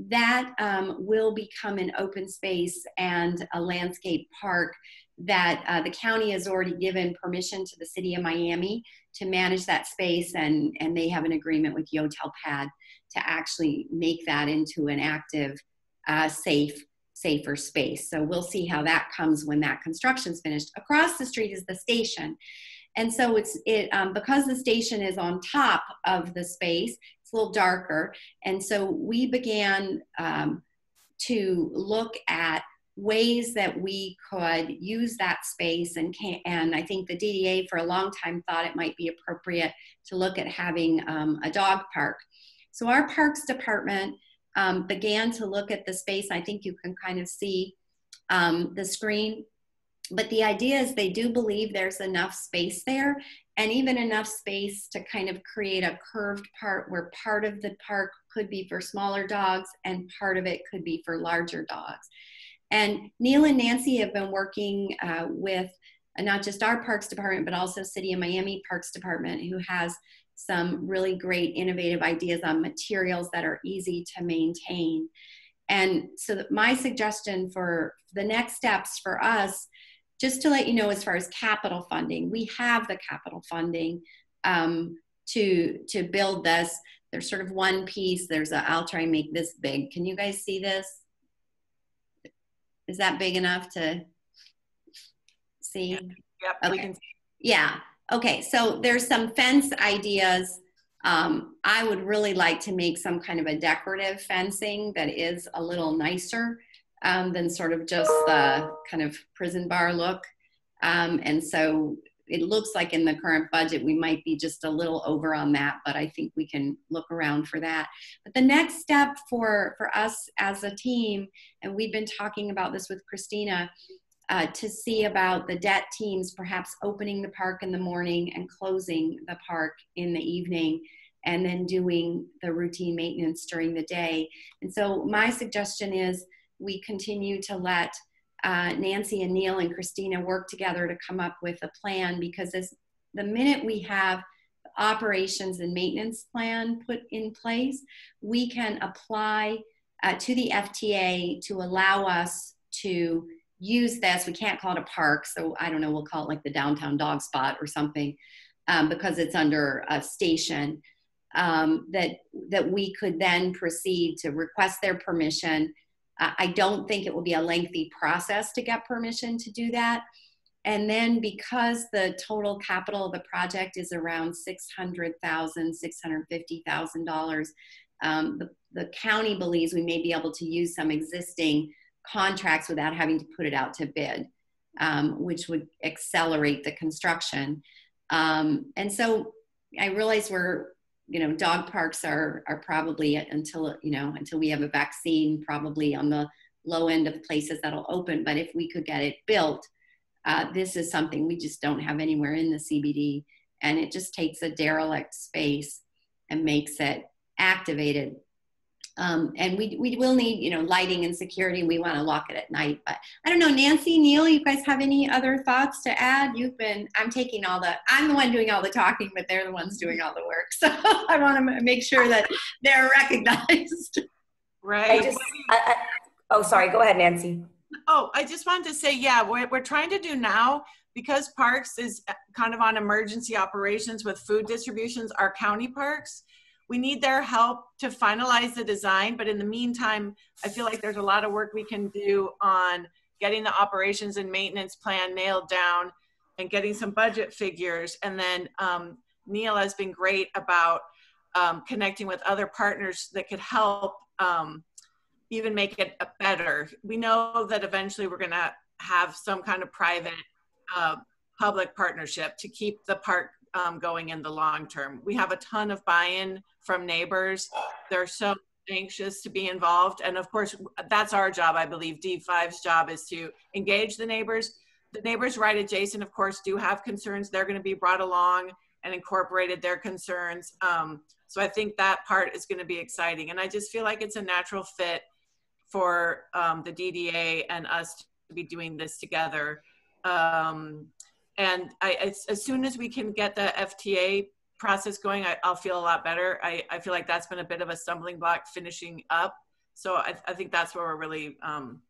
that um, will become an open space and a landscape park that uh, the county has already given permission to the city of Miami to manage that space, and, and they have an agreement with Yotel Pad to actually make that into an active, uh, safe safer space. So we'll see how that comes when that construction's finished. Across the street is the station. And so it's it um, because the station is on top of the space, it's a little darker. And so we began um, to look at ways that we could use that space and can and I think the DDA for a long time thought it might be appropriate to look at having um, a dog park. So our parks department um, began to look at the space. I think you can kind of see um, the screen. But the idea is they do believe there's enough space there and even enough space to kind of create a curved part where part of the park could be for smaller dogs and part of it could be for larger dogs. And Neil and Nancy have been working uh, with not just our parks department, but also City of Miami Parks Department, who has some really great innovative ideas on materials that are easy to maintain. And so my suggestion for the next steps for us, just to let you know, as far as capital funding, we have the capital funding um, to to build this. There's sort of one piece. There's a. I'll try and make this big. Can you guys see this? Is that big enough to see? Yep, okay. we can Yeah. Okay. So there's some fence ideas. Um, I would really like to make some kind of a decorative fencing that is a little nicer um, than sort of just the kind of prison bar look. Um, and so it looks like in the current budget we might be just a little over on that, but I think we can look around for that. But the next step for for us as a team, and we've been talking about this with Christina, uh, to see about the debt teams perhaps opening the park in the morning and closing the park in the evening and then doing the routine maintenance during the day. And so my suggestion is we continue to let uh, Nancy and Neil and Christina work together to come up with a plan because as the minute we have operations and maintenance plan put in place, we can apply uh, to the FTA to allow us to use this. We can't call it a park, so I don't know, we'll call it like the downtown dog spot or something um, because it's under a station. Um, that that we could then proceed to request their permission. Uh, I don't think it will be a lengthy process to get permission to do that. And then because the total capital of the project is around $600,000, $650,000, um, the, the county believes we may be able to use some existing contracts without having to put it out to bid, um, which would accelerate the construction. Um, and so I realize we're you know dog parks are are probably until you know until we have a vaccine probably on the low end of places that'll open but if we could get it built uh, this is something we just don't have anywhere in the cbd and it just takes a derelict space and makes it activated um, and we, we will need, you know, lighting and security. We want to lock it at night. But I don't know, Nancy, Neil, you guys have any other thoughts to add? You've been, I'm taking all the, I'm the one doing all the talking, but they're the ones doing all the work. So I want to make sure that they're recognized. Right. I just, I, I, oh, sorry. Go ahead, Nancy. Oh, I just wanted to say, yeah, what we're trying to do now, because parks is kind of on emergency operations with food distributions, our county parks we need their help to finalize the design but in the meantime i feel like there's a lot of work we can do on getting the operations and maintenance plan nailed down and getting some budget figures. And then um, neil has been great about um, connecting with other partners that could help um, even make it better. We know that eventually we're going to have some kind of private uh, public partnership to keep the park um, going in the long term. We have a ton of buy-in from neighbors. They're so anxious to be involved. And of course, that's our job, I believe. D5's job is to engage the neighbors. The neighbors right adjacent, of course, do have concerns. They're going to be brought along and incorporated their concerns. Um, so I think that part is going to be exciting. And I just feel like it's a natural fit for um, the DDA and us to be doing this together. Um, and I, as, as soon as we can get the FTA process going, I, will feel a lot better. I, I feel like that's been a bit of a stumbling block finishing up. So I, I think that's where we're really um,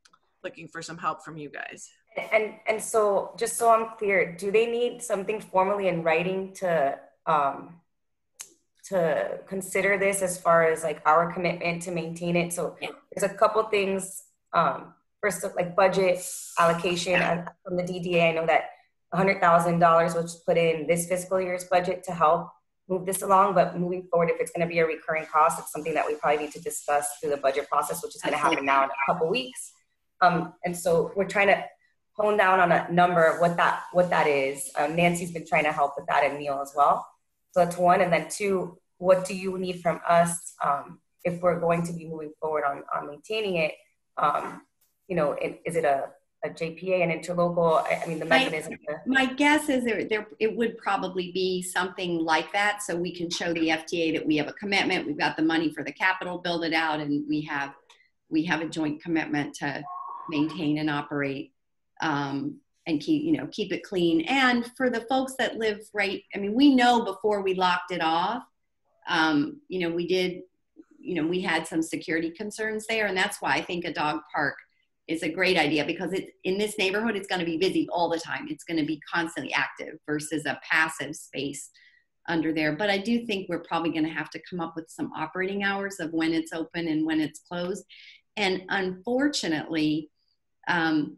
looking for some help from you guys. And and so just so I'm clear, do they need something formally in writing to um, to consider this as far as like our commitment to maintain it? So there's a couple things. Um, first, like budget allocation from the DDA. I know that $100,000 was put in this fiscal year's budget to help move this along. But moving forward, if it's going to be a recurring cost, it's something that we probably need to discuss through the budget process, which is going to happen now in a couple weeks. Um, and so we're trying to hone down on a number of what that what that is. Um, Nancy's been trying to help with that, and Neil as well. So that's one, and then two. What do you need from us um, if we're going to be moving forward on on maintaining it? Um, you know, it, is it a a JPA, and interlocal? I, I mean, the mechanism. My, my guess is there, there, it would probably be something like that, so we can show the FTA that we have a commitment. We've got the money for the capital, build it out, and we have we have a joint commitment to maintain and operate um, and keep you know keep it clean. And for the folks that live right, I mean, we know before we locked it off, um, you know, we did, you know, we had some security concerns there, and that's why I think a dog park is a great idea because it's in this neighborhood it's going to be busy all the time. It's going to be constantly active versus a passive space under there. But i do think we're probably going to have to come up with some operating hours of when it's open and when it's closed. And unfortunately um,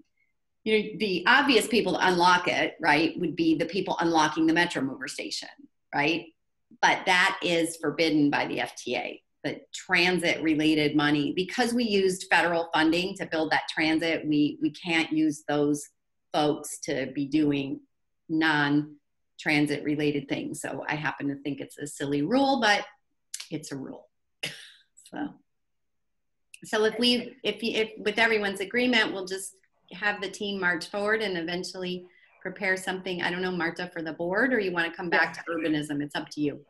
you know the obvious people to unlock it right would be the people unlocking the Metromover station right? But that is forbidden by the fta the transit related money because we used federal funding to build that transit we we can't use those folks to be doing non transit related things so i happen to think it's a silly rule but it's a rule so so if we if, if with everyone's agreement we'll just have the team march forward and eventually prepare something, I don't know, Marta, for the board, or you want to come back to urbanism? It's up to you.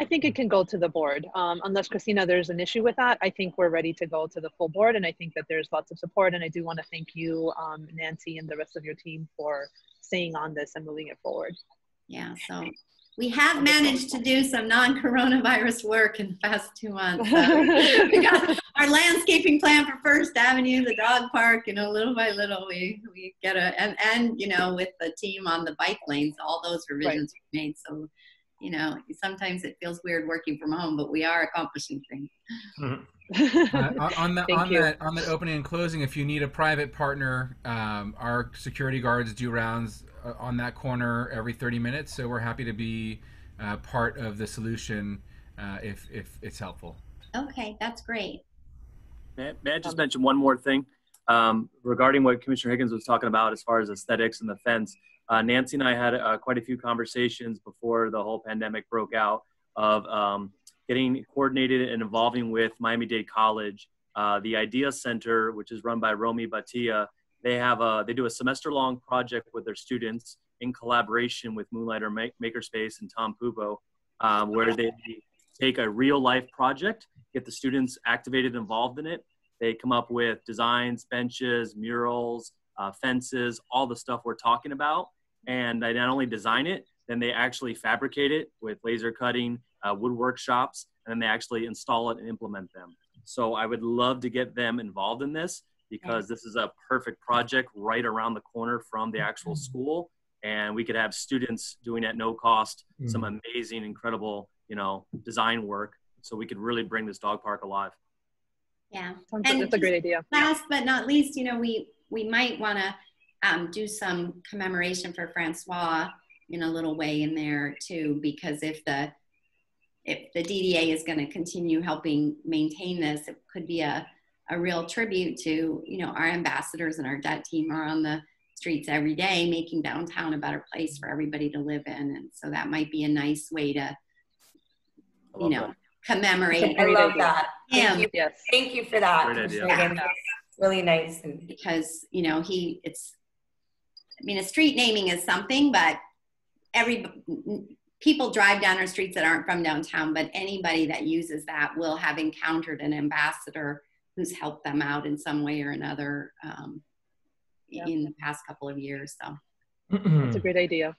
I think it can go to the board. Um, unless Christina, there's an issue with that. I think we're ready to go to the full board, and I think that there's lots of support. And I do want to thank you, um, Nancy, and the rest of your team for staying on this and moving it forward. Yeah. So we have managed to do some non-coronavirus work in the past two months. So we got our landscaping plan for First Avenue, the dog park. You know, little by little, we we get a and and you know with the team on the bike lanes, all those revisions right. made. So you know, sometimes it feels weird working from home, but we are accomplishing things. uh, on the, on that on that opening and closing, if you need a private partner, um, our security guards do rounds uh, on that corner every 30 minutes, so we're happy to be uh, part of the solution uh, if if it's helpful. Okay, that's great. May, may I just mention one more thing um, regarding what Commissioner Higgins was talking about as far as aesthetics and the fence? Uh, Nancy and I had uh, quite a few conversations before the whole pandemic broke out of um, getting coordinated and involving with Miami-Dade College. Uh, the Idea Center, which is run by Romy Batia, they have a they do a semester long project with their students in collaboration with Moonlighter Makerspace and Tom Pupo, um, where they take a real life project, get the students activated, involved in it. They come up with designs, benches, murals, uh, fences, all the stuff we're talking about, and they not only design it, then they actually fabricate it with laser cutting, uh, wood workshops, and then they actually install it and implement them. So I would love to get them involved in this because this is a perfect project right around the corner from the actual Mm-hmm. school, and we could have students doing at no cost some Mhm. amazing, incredible, you know, design work. So we could really bring this dog park alive. Yeah. Sounds like that's a great idea. Last but not least, you know, we we might want to um, do some commemoration for Francois in a little way in there too, because if the if the DDA is going to continue helping maintain this, it could be a a real tribute to you know our ambassadors and our debt team are on the streets every day making downtown a better place for everybody to live in and so that might be a nice way to you know commemorate I love that. him Thank you. Yes. Thank you for that. Great idea. Commissioner Higgins. Really nice. And because you know he it's i mean a street naming is something but every people drive down our streets that aren't from downtown but anybody that uses that will have encountered an ambassador who's helped them out in some way or another um, in the past couple of years so That's a great idea.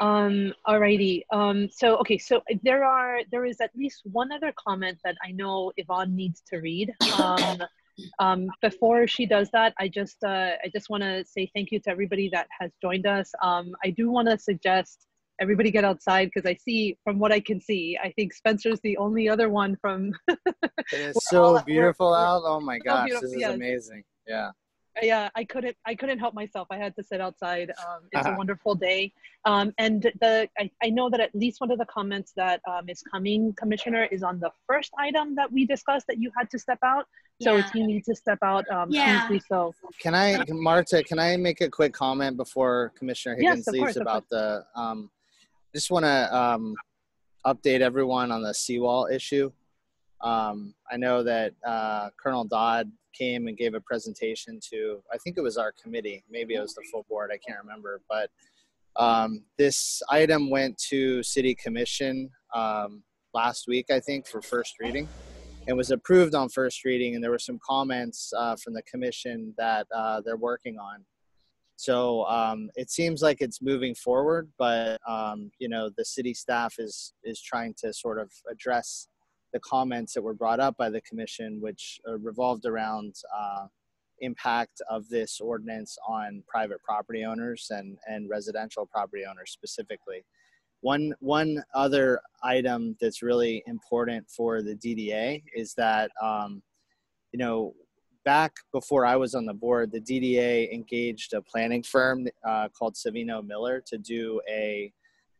Um, alrighty. Um, so okay, so there are there is at least one other comment that I know Yvonne needs to read. Um, um, before she does that, I just uh, I just want to say thank you to everybody that has joined us. Um, I do want to suggest everybody get outside because I see from what I can see, I think Spencer's the only other one from. It is so beautiful out. Oh my gosh, this is yes. amazing. Yeah. Yeah i couldn't i couldn't help myself i had to sit outside um, it's a Uh-huh. wonderful day um, and the I, I know that at least one of the comments that um, is coming commissioner is on the first item that we discussed that you had to step out so if you need to step out um, Yeah. please do so Can I, Marta, can I make a quick comment before Commissioner Higgins of leaves course, of about the, um, just want to, um, update everyone on the seawall issue. Um, I know that, uh, Colonel Dodd came and gave a presentation to, I think it was our committee, maybe it was the full board, I can't remember, but, um, this item went to city commission, um, last week, I think, for first reading and was approved on first reading. And there were some comments uh, from the commission that uh, they're working on. So um, it seems like it's moving forward, but um, you know the city staff is is trying to sort of address the comments that were brought up by the commission, which uh, revolved around uh, impact of this ordinance on private property owners and and residential property owners specifically. One one other item that's really important for the DDA is that um, you know back before I was on the board, the DDA engaged a planning firm uh, called Savino Miller to do a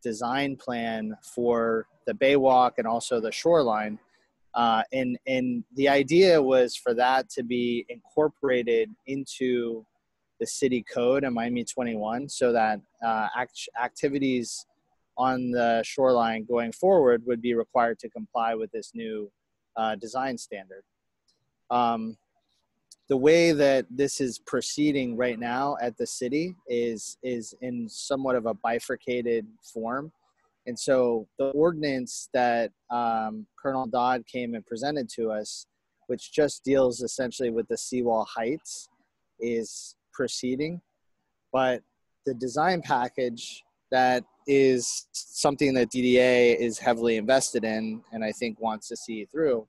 design plan for the Baywalk and also the shoreline. Uh, and and the idea was for that to be incorporated into the city code in Miami 21, so that uh, act- activities on the shoreline going forward would be required to comply with this new uh, design standard. Um, the way that this is proceeding right now at the city is is in somewhat of a bifurcated form. And so the ordinance that um, colonel dodd came and presented to us which just deals essentially with the seawall heights is proceeding. But the design package that is something that ddA is heavily invested in and i think wants to see through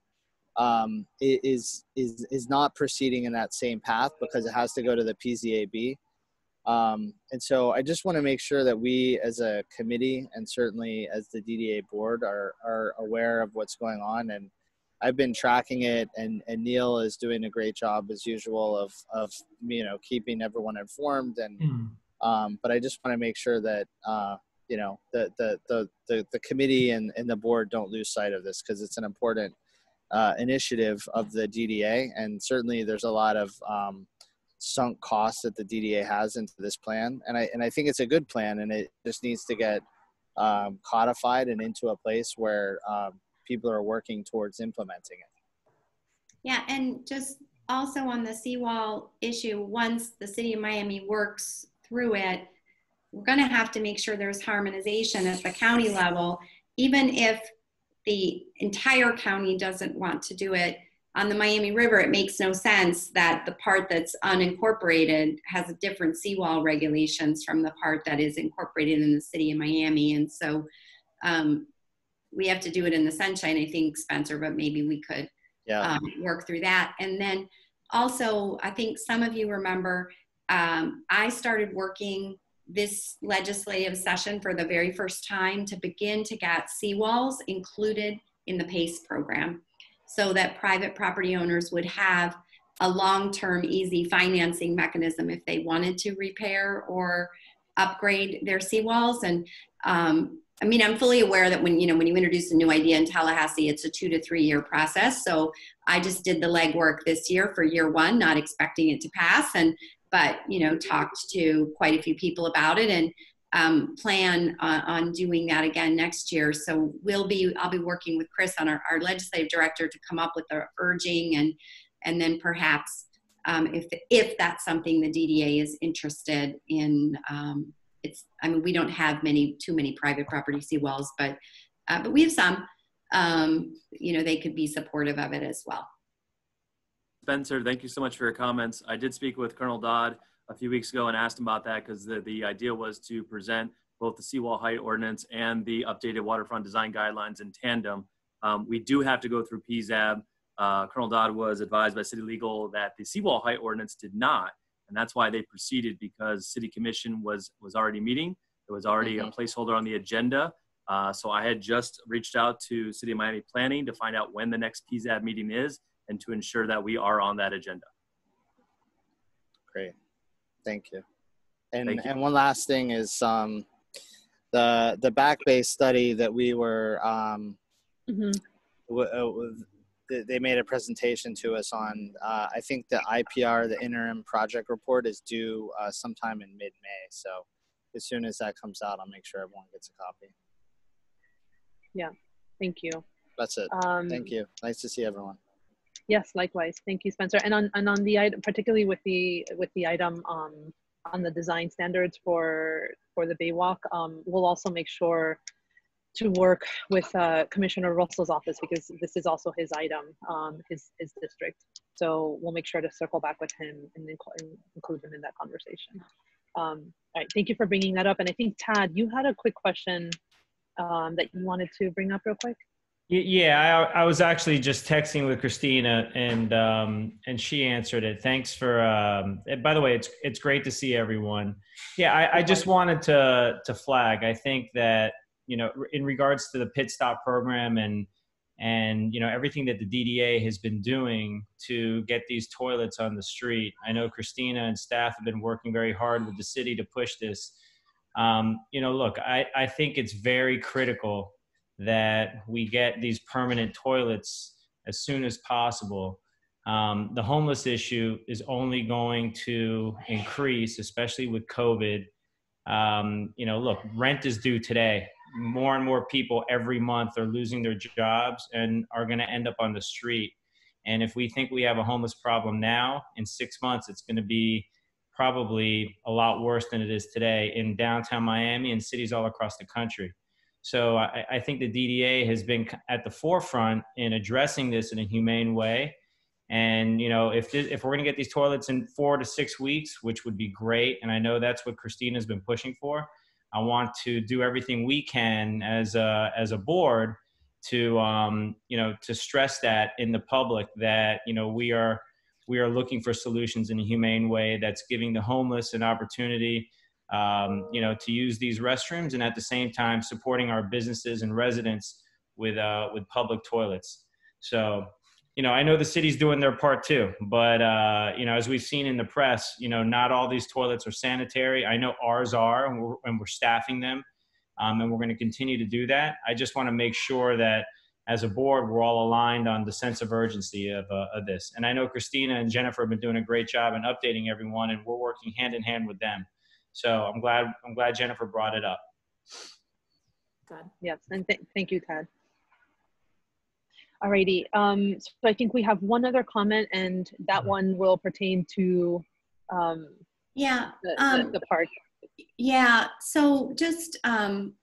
um, is is is not proceeding in that same path because it has to go to the PZAB. Um, and so I just want to make sure that we, as a committee, and certainly as the DDA board, are are aware of what's going on. And I've been tracking it, and and Neil is doing a great job as usual of of you know keeping everyone informed. And um, but I just want to make sure that. Uh, you know the, the the the the committee and, and the board don't lose sight of this because it's an important uh, initiative of the DDA, and certainly there's a lot of um, sunk costs that the DDA has into this plan, and I and I think it's a good plan, and it just needs to get um, codified and into a place where um, people are working towards implementing it. Yeah, and just also on the seawall issue, once the city of Miami works through it, we're going to have to make sure there's harmonization at the county level, even if the entire county doesn't want to do it. On the Miami River, it makes no sense that the part that's unincorporated has a different seawall regulations from the part that is incorporated in the city of Miami. And so um, we have to do it in the sunshine, I think, Spencer, but maybe we could yeah. um, work through that. And then also, I think some of you remember um, I started working this legislative session for the very first time to begin to get seawalls included in the PACE program so that private property owners would have a long-term easy financing mechanism if they wanted to repair or upgrade their seawalls and um, I mean, I'm fully aware that when you know when you introduce a new idea in Tallahassee, it's a two to three year process. So I just did the legwork this year for year one, not expecting it to pass, and but you know talked to quite a few people about it and um, plan on, on, doing that again next year. So we'll be i'll be working with chris on our, our legislative director to come up with the urging and and then perhaps um, if if that's something the dda is interested in um, it's i mean we don't have many too many private property seawalls but uh, but we have some um, you know they could be supportive of it as well Spencer, thank you so much for your comments. I did speak with Colonel Dodd a few weeks ago and asked him about that because the, the idea was to present both the seawall height ordinance and the updated waterfront design guidelines in tandem. Um, we do have to go through PZAB. Uh, Colonel Dodd was advised by City Legal that the seawall height ordinance did not, and that's why they proceeded because City Commission was was already meeting. There was already mm-hmm. a placeholder on the agenda. Uh, so I had just reached out to City of Miami Planning to find out when the next PZAB meeting is, and to ensure that we are on that agenda. Great, thank you. And Thank you. and one last thing is um, the the Back Bay study that we were um, Mhm. w- uh, w- they made a presentation to us on. Uh, I think the IPR, the interim project report, is due uh, sometime in mid May. So as soon as that comes out, I'll make sure everyone gets a copy. Yeah, thank you. That's it. Um, Thank you. Nice to see everyone. Yes, likewise. Thank you, Spencer. And on and on the item, particularly with the with the item um, on the design standards for for the Baywalk, um, we'll also make sure to work with uh, Commissioner Russell's office because this is also his item, um, his his district. So we'll make sure to circle back with him and include, include him in that conversation. Um, all right, thank you for bringing that up. And I think Tad, you had a quick question um, that you wanted to bring up real quick. Yeah, I, I was actually just texting with Christina, and um, and she answered it. Thanks for. Um, by the way, it's it's great to see everyone. Yeah, I, I just wanted to to flag. I think that you know, in regards to the pit stop program and and you know everything that the DDA has been doing to get these toilets on the street. I know Christina and staff have been working very hard with the city to push this. Um, you know, look, I, I think it's very critical that we get these permanent toilets as soon as possible. Um, the homeless issue is only going to increase, especially with COVID. Um, you know, look, rent is due today. More and more people every month are losing their jobs and are going to end up on the street. And if we think we have a homeless problem now, in six months, it's going to be probably a lot worse than it is today in downtown Miami and cities all across the country. So I, I think the DDA has been at the forefront in addressing this in a humane way. And you know, if this, if we're going to get these toilets in four to six weeks, which would be great, and I know that's what Christina's been pushing for, I want to do everything we can as a as a board to um, you know to stress that in the public that you know we are we are looking for solutions in a humane way that's giving the homeless an opportunity um, you know to use these restrooms and at the same time supporting our businesses and residents with uh, with public toilets so you know, I know the city's doing their part too, but uh, you know, as we've seen in the press, you know, not all these toilets are sanitary. I know ours are, and we're, and we're staffing them, um, and we're going to continue to do that. I just want to make sure that as a board, we're all aligned on the sense of urgency of, uh, of this. And I know Christina and Jennifer have been doing a great job in updating everyone, and we're working hand in hand with them. So I'm glad I'm glad Jennifer brought it up. Good. Yes, and th- thank you, Ted. Alrighty, um, so I think we have one other comment and that one will pertain to um, Yeah, the, the, um, the park. Yeah, so just um,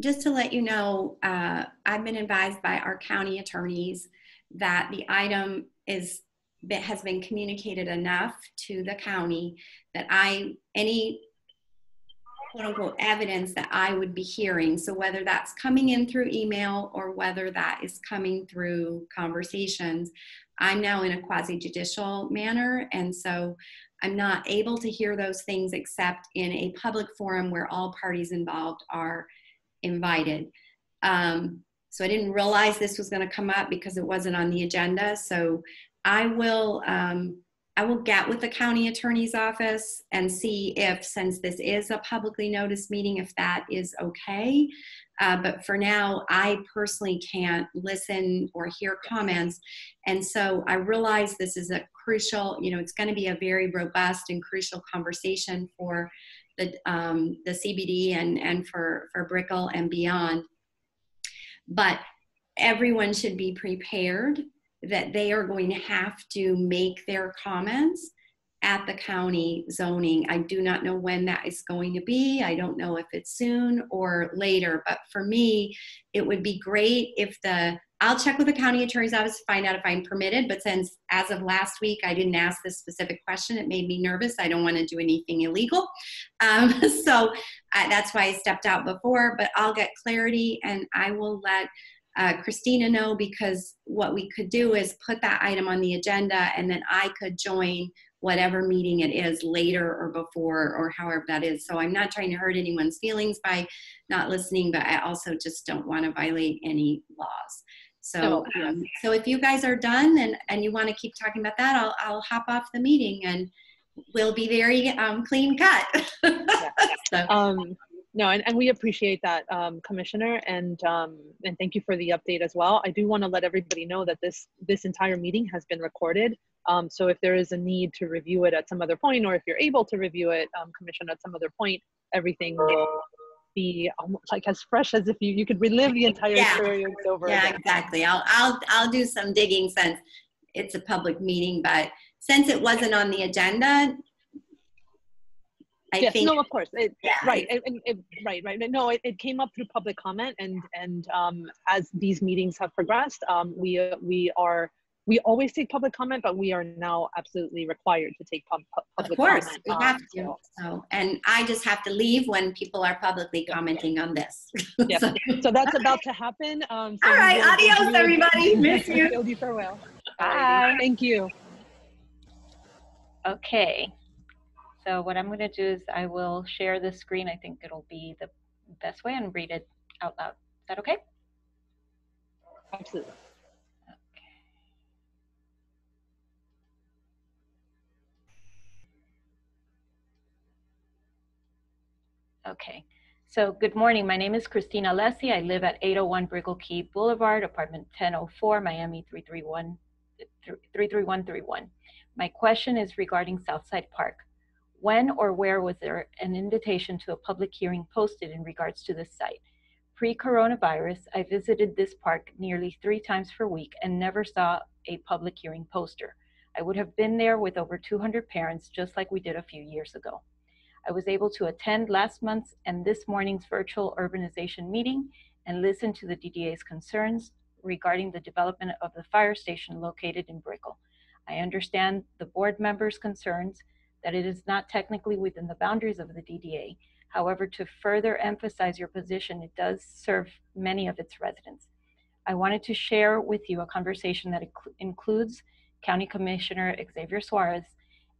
just to let you know, uh, I've been advised by our county attorneys that the item is has been communicated enough to the county that I any quote unquote evidence that I would be hearing. So whether that's coming in through email or whether that is coming through conversations, I'm now in a quasi judicial manner. And so I'm not able to hear those things except in a public forum where all parties involved are invited. Um, so I didn't realize this was going to come up because it wasn't on the agenda. So I will um, I will get with the county attorney's office and see if, since this is a publicly noticed meeting, if that is okay. Uh, but for now, I personally can't listen or hear comments. And so I realize this is a crucial, you know, it's going to be a very robust and crucial conversation for the, um, the CBD and, and for, for Brickell and beyond. But everyone should be prepared that they are going to have to make their comments at the county zoning. I do not know when that is going to be. I don't know if it's soon or later, but for me, it would be great if the I'll check with the county attorney's office to find out if I'm permitted. But since as of last week, I didn't ask this specific question, it made me nervous. I don't want to do anything illegal. Um, so uh, that's why I stepped out before. But I'll get clarity and I will let uh, Christina know because what we could do is put that item on the agenda and then I could join whatever meeting it is later or before or however that is. So I'm not trying to hurt anyone's feelings by not listening, but I also just don't want to violate any laws. So, um, so if you guys are done and, and you want to keep talking about that, I'll, I'll hop off the meeting and we'll be very um, clean cut. so. um, no, and, and we appreciate that, um, Commissioner, and um, and thank you for the update as well. I do want to let everybody know that this this entire meeting has been recorded. Um, so if there is a need to review it at some other point, or if you're able to review it, um, Commissioner, at some other point, everything will be almost like as fresh as if you, you could relive the entire Yeah. experience over Yeah, again. exactly. I'll, I'll, I'll do some digging since it's a public meeting, but since it wasn't on the agenda, I yes, think. no, of course, it, Yeah. right, and, and it, right, right. No, it, it came up through public comment, and and um, as these meetings have progressed, um, we uh, we are we always take public comment, but we are now absolutely required to take pub, pu- Of public course, comment. we um, have to. so- So, and I just have to leave when people are publicly commenting on this. Yes. so that's about to happen. Um, so All we right, will adios, you- everybody. Miss you. bid you farewell. Bye. Thank you. Okay. So what I'm going to do is I will share the screen. I think it'll be the best way and read it out loud. Is that okay? Absolutely. Okay. So good morning. My name is Christina Lessie. I live at 801 Brickell Key Boulevard, apartment 1004, Miami 331 33131. My question is regarding Southside Park. When or where was there an invitation to a public hearing posted in regards to this site? Pre-coronavirus, I visited this park nearly three times per week and never saw a public hearing poster. I would have been there with over 200 parents, just like we did a few years ago. I was able to attend last month's and this morning's virtual urbanization meeting and listen to the DDA's concerns regarding the development of the fire station located in Brickell. I understand the board members' concerns that it is not technically within the boundaries of the DDA. However, to further emphasize your position, it does serve many of its residents. I wanted to share with you a conversation that includes County Commissioner Xavier Suarez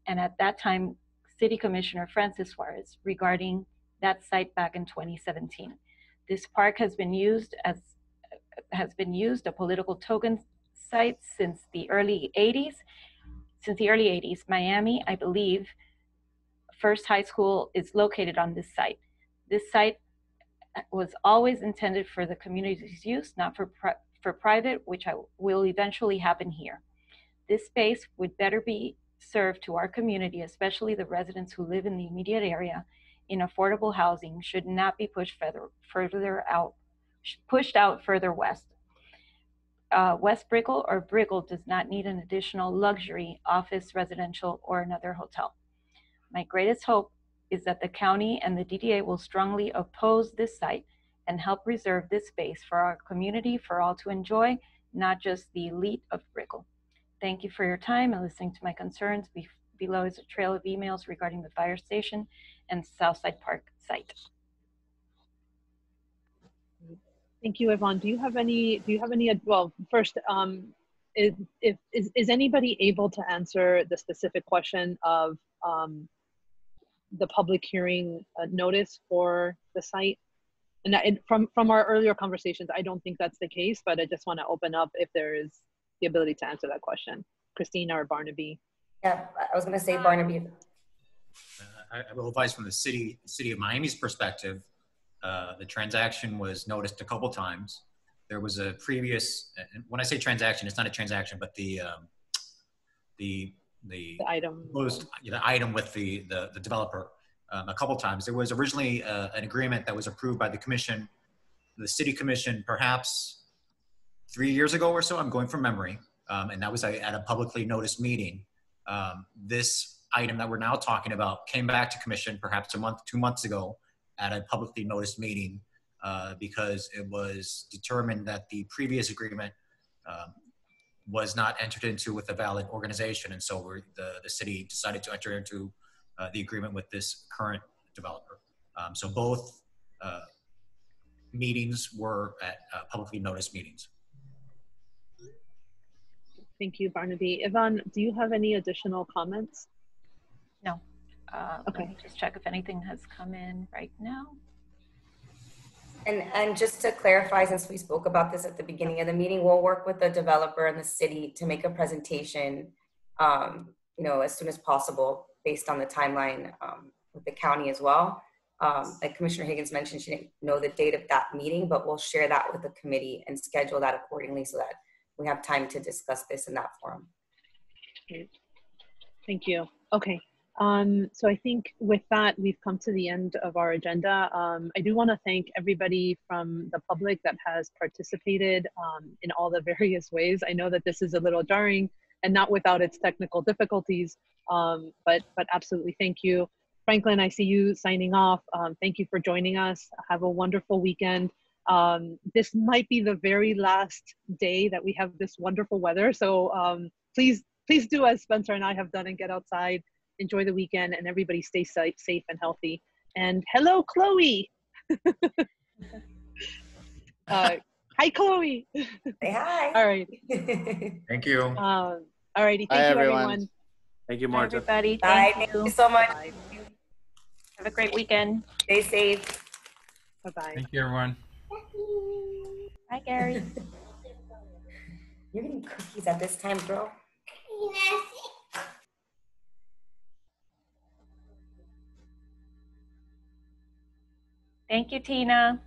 and at that time, City Commissioner Francis Suarez regarding that site back in 2017. This park has been used as has been used a political token site since the early 80s. Since the early 80s, Miami, I believe, First High School is located on this site. This site uh, was always intended for the community's use, not for pri- for private, which I will eventually happen here. This space would better be served to our community, especially the residents who live in the immediate area, in affordable housing should not be pushed further further out pushed out further west. Uh, West Brickell or Brickell does not need an additional luxury office, residential, or another hotel. My greatest hope is that the county and the DDA will strongly oppose this site and help reserve this space for our community for all to enjoy, not just the elite of Brickell. Thank you for your time and listening to my concerns. Be- below is a trail of emails regarding the fire station and Southside Park site. Thank you, Yvonne. Do you have any, do you have any, well, first, um, is, if, is, is anybody able to answer the specific question of, um, the public hearing uh, notice for the site? And I- and from, from our earlier conversations, I don't think that's the case, but I just want to open up if there is the ability to answer that question. Christina or Barnaby? Yeah, I was gonna say Barnaby. I, I will advise from the city, city of Miami's perspective, uh, the transaction was noticed a couple times. There was a previous, and when I say transaction, it's not a transaction, but the, um, the, the The item. proposed, the item with the, the, the developer um, a couple times. There was originally uh, an agreement that was approved by the commission, the city commission, perhaps three years ago or so. I'm going from memory, um, and that was at a publicly noticed meeting. Um, this item that we're now talking about came back to commission perhaps a month, two months ago, at a publicly noticed meeting uh, because it was determined that the previous agreement um, was not entered into with a valid organization, and so we're, the the city decided to enter into uh, the agreement with this current developer. Um, so both uh, meetings were at uh, publicly noticed meetings. Thank you, Barnaby. Yvonne, do you have any additional comments? No. Uh, Let Okay. me just check if anything has come in right now. And, and just to clarify, since we spoke about this at the beginning of the meeting, we'll work with the developer and the city to make a presentation, um, you know, as soon as possible, based on the timeline, um, with the county as well. Um, like Commissioner Higgins mentioned, she didn't know the date of that meeting, but we'll share that with the committee and schedule that accordingly so that we have time to discuss this in that forum. Great. Thank you. Okay. Um, so I think with that, we've come to the end of our agenda. Um, I do want to thank everybody from the public that has participated um, in all the various ways. I know that this is a little jarring and not without its technical difficulties, um, but but absolutely thank you. Franklin, I see you signing off. Um, thank you for joining us. Have a wonderful weekend. Um, this might be the very last day that we have this wonderful weather. So please, please do as Spencer and I have done and get outside, enjoy the weekend, and everybody stay safe, safe and healthy. And hello, Chloe. uh, hi, Chloe. Say hi. All right. Thank you. Um, all righty. Bye, Thank you, everyone. everyone. Thank you, Bye, Marta. everybody. Bye, Thank thank you. you so much. Have a great weekend. Stay safe. Bye bye. Thank you, everyone. Bye, Gary. You're getting cookies at this time, bro. Thank you, Tina.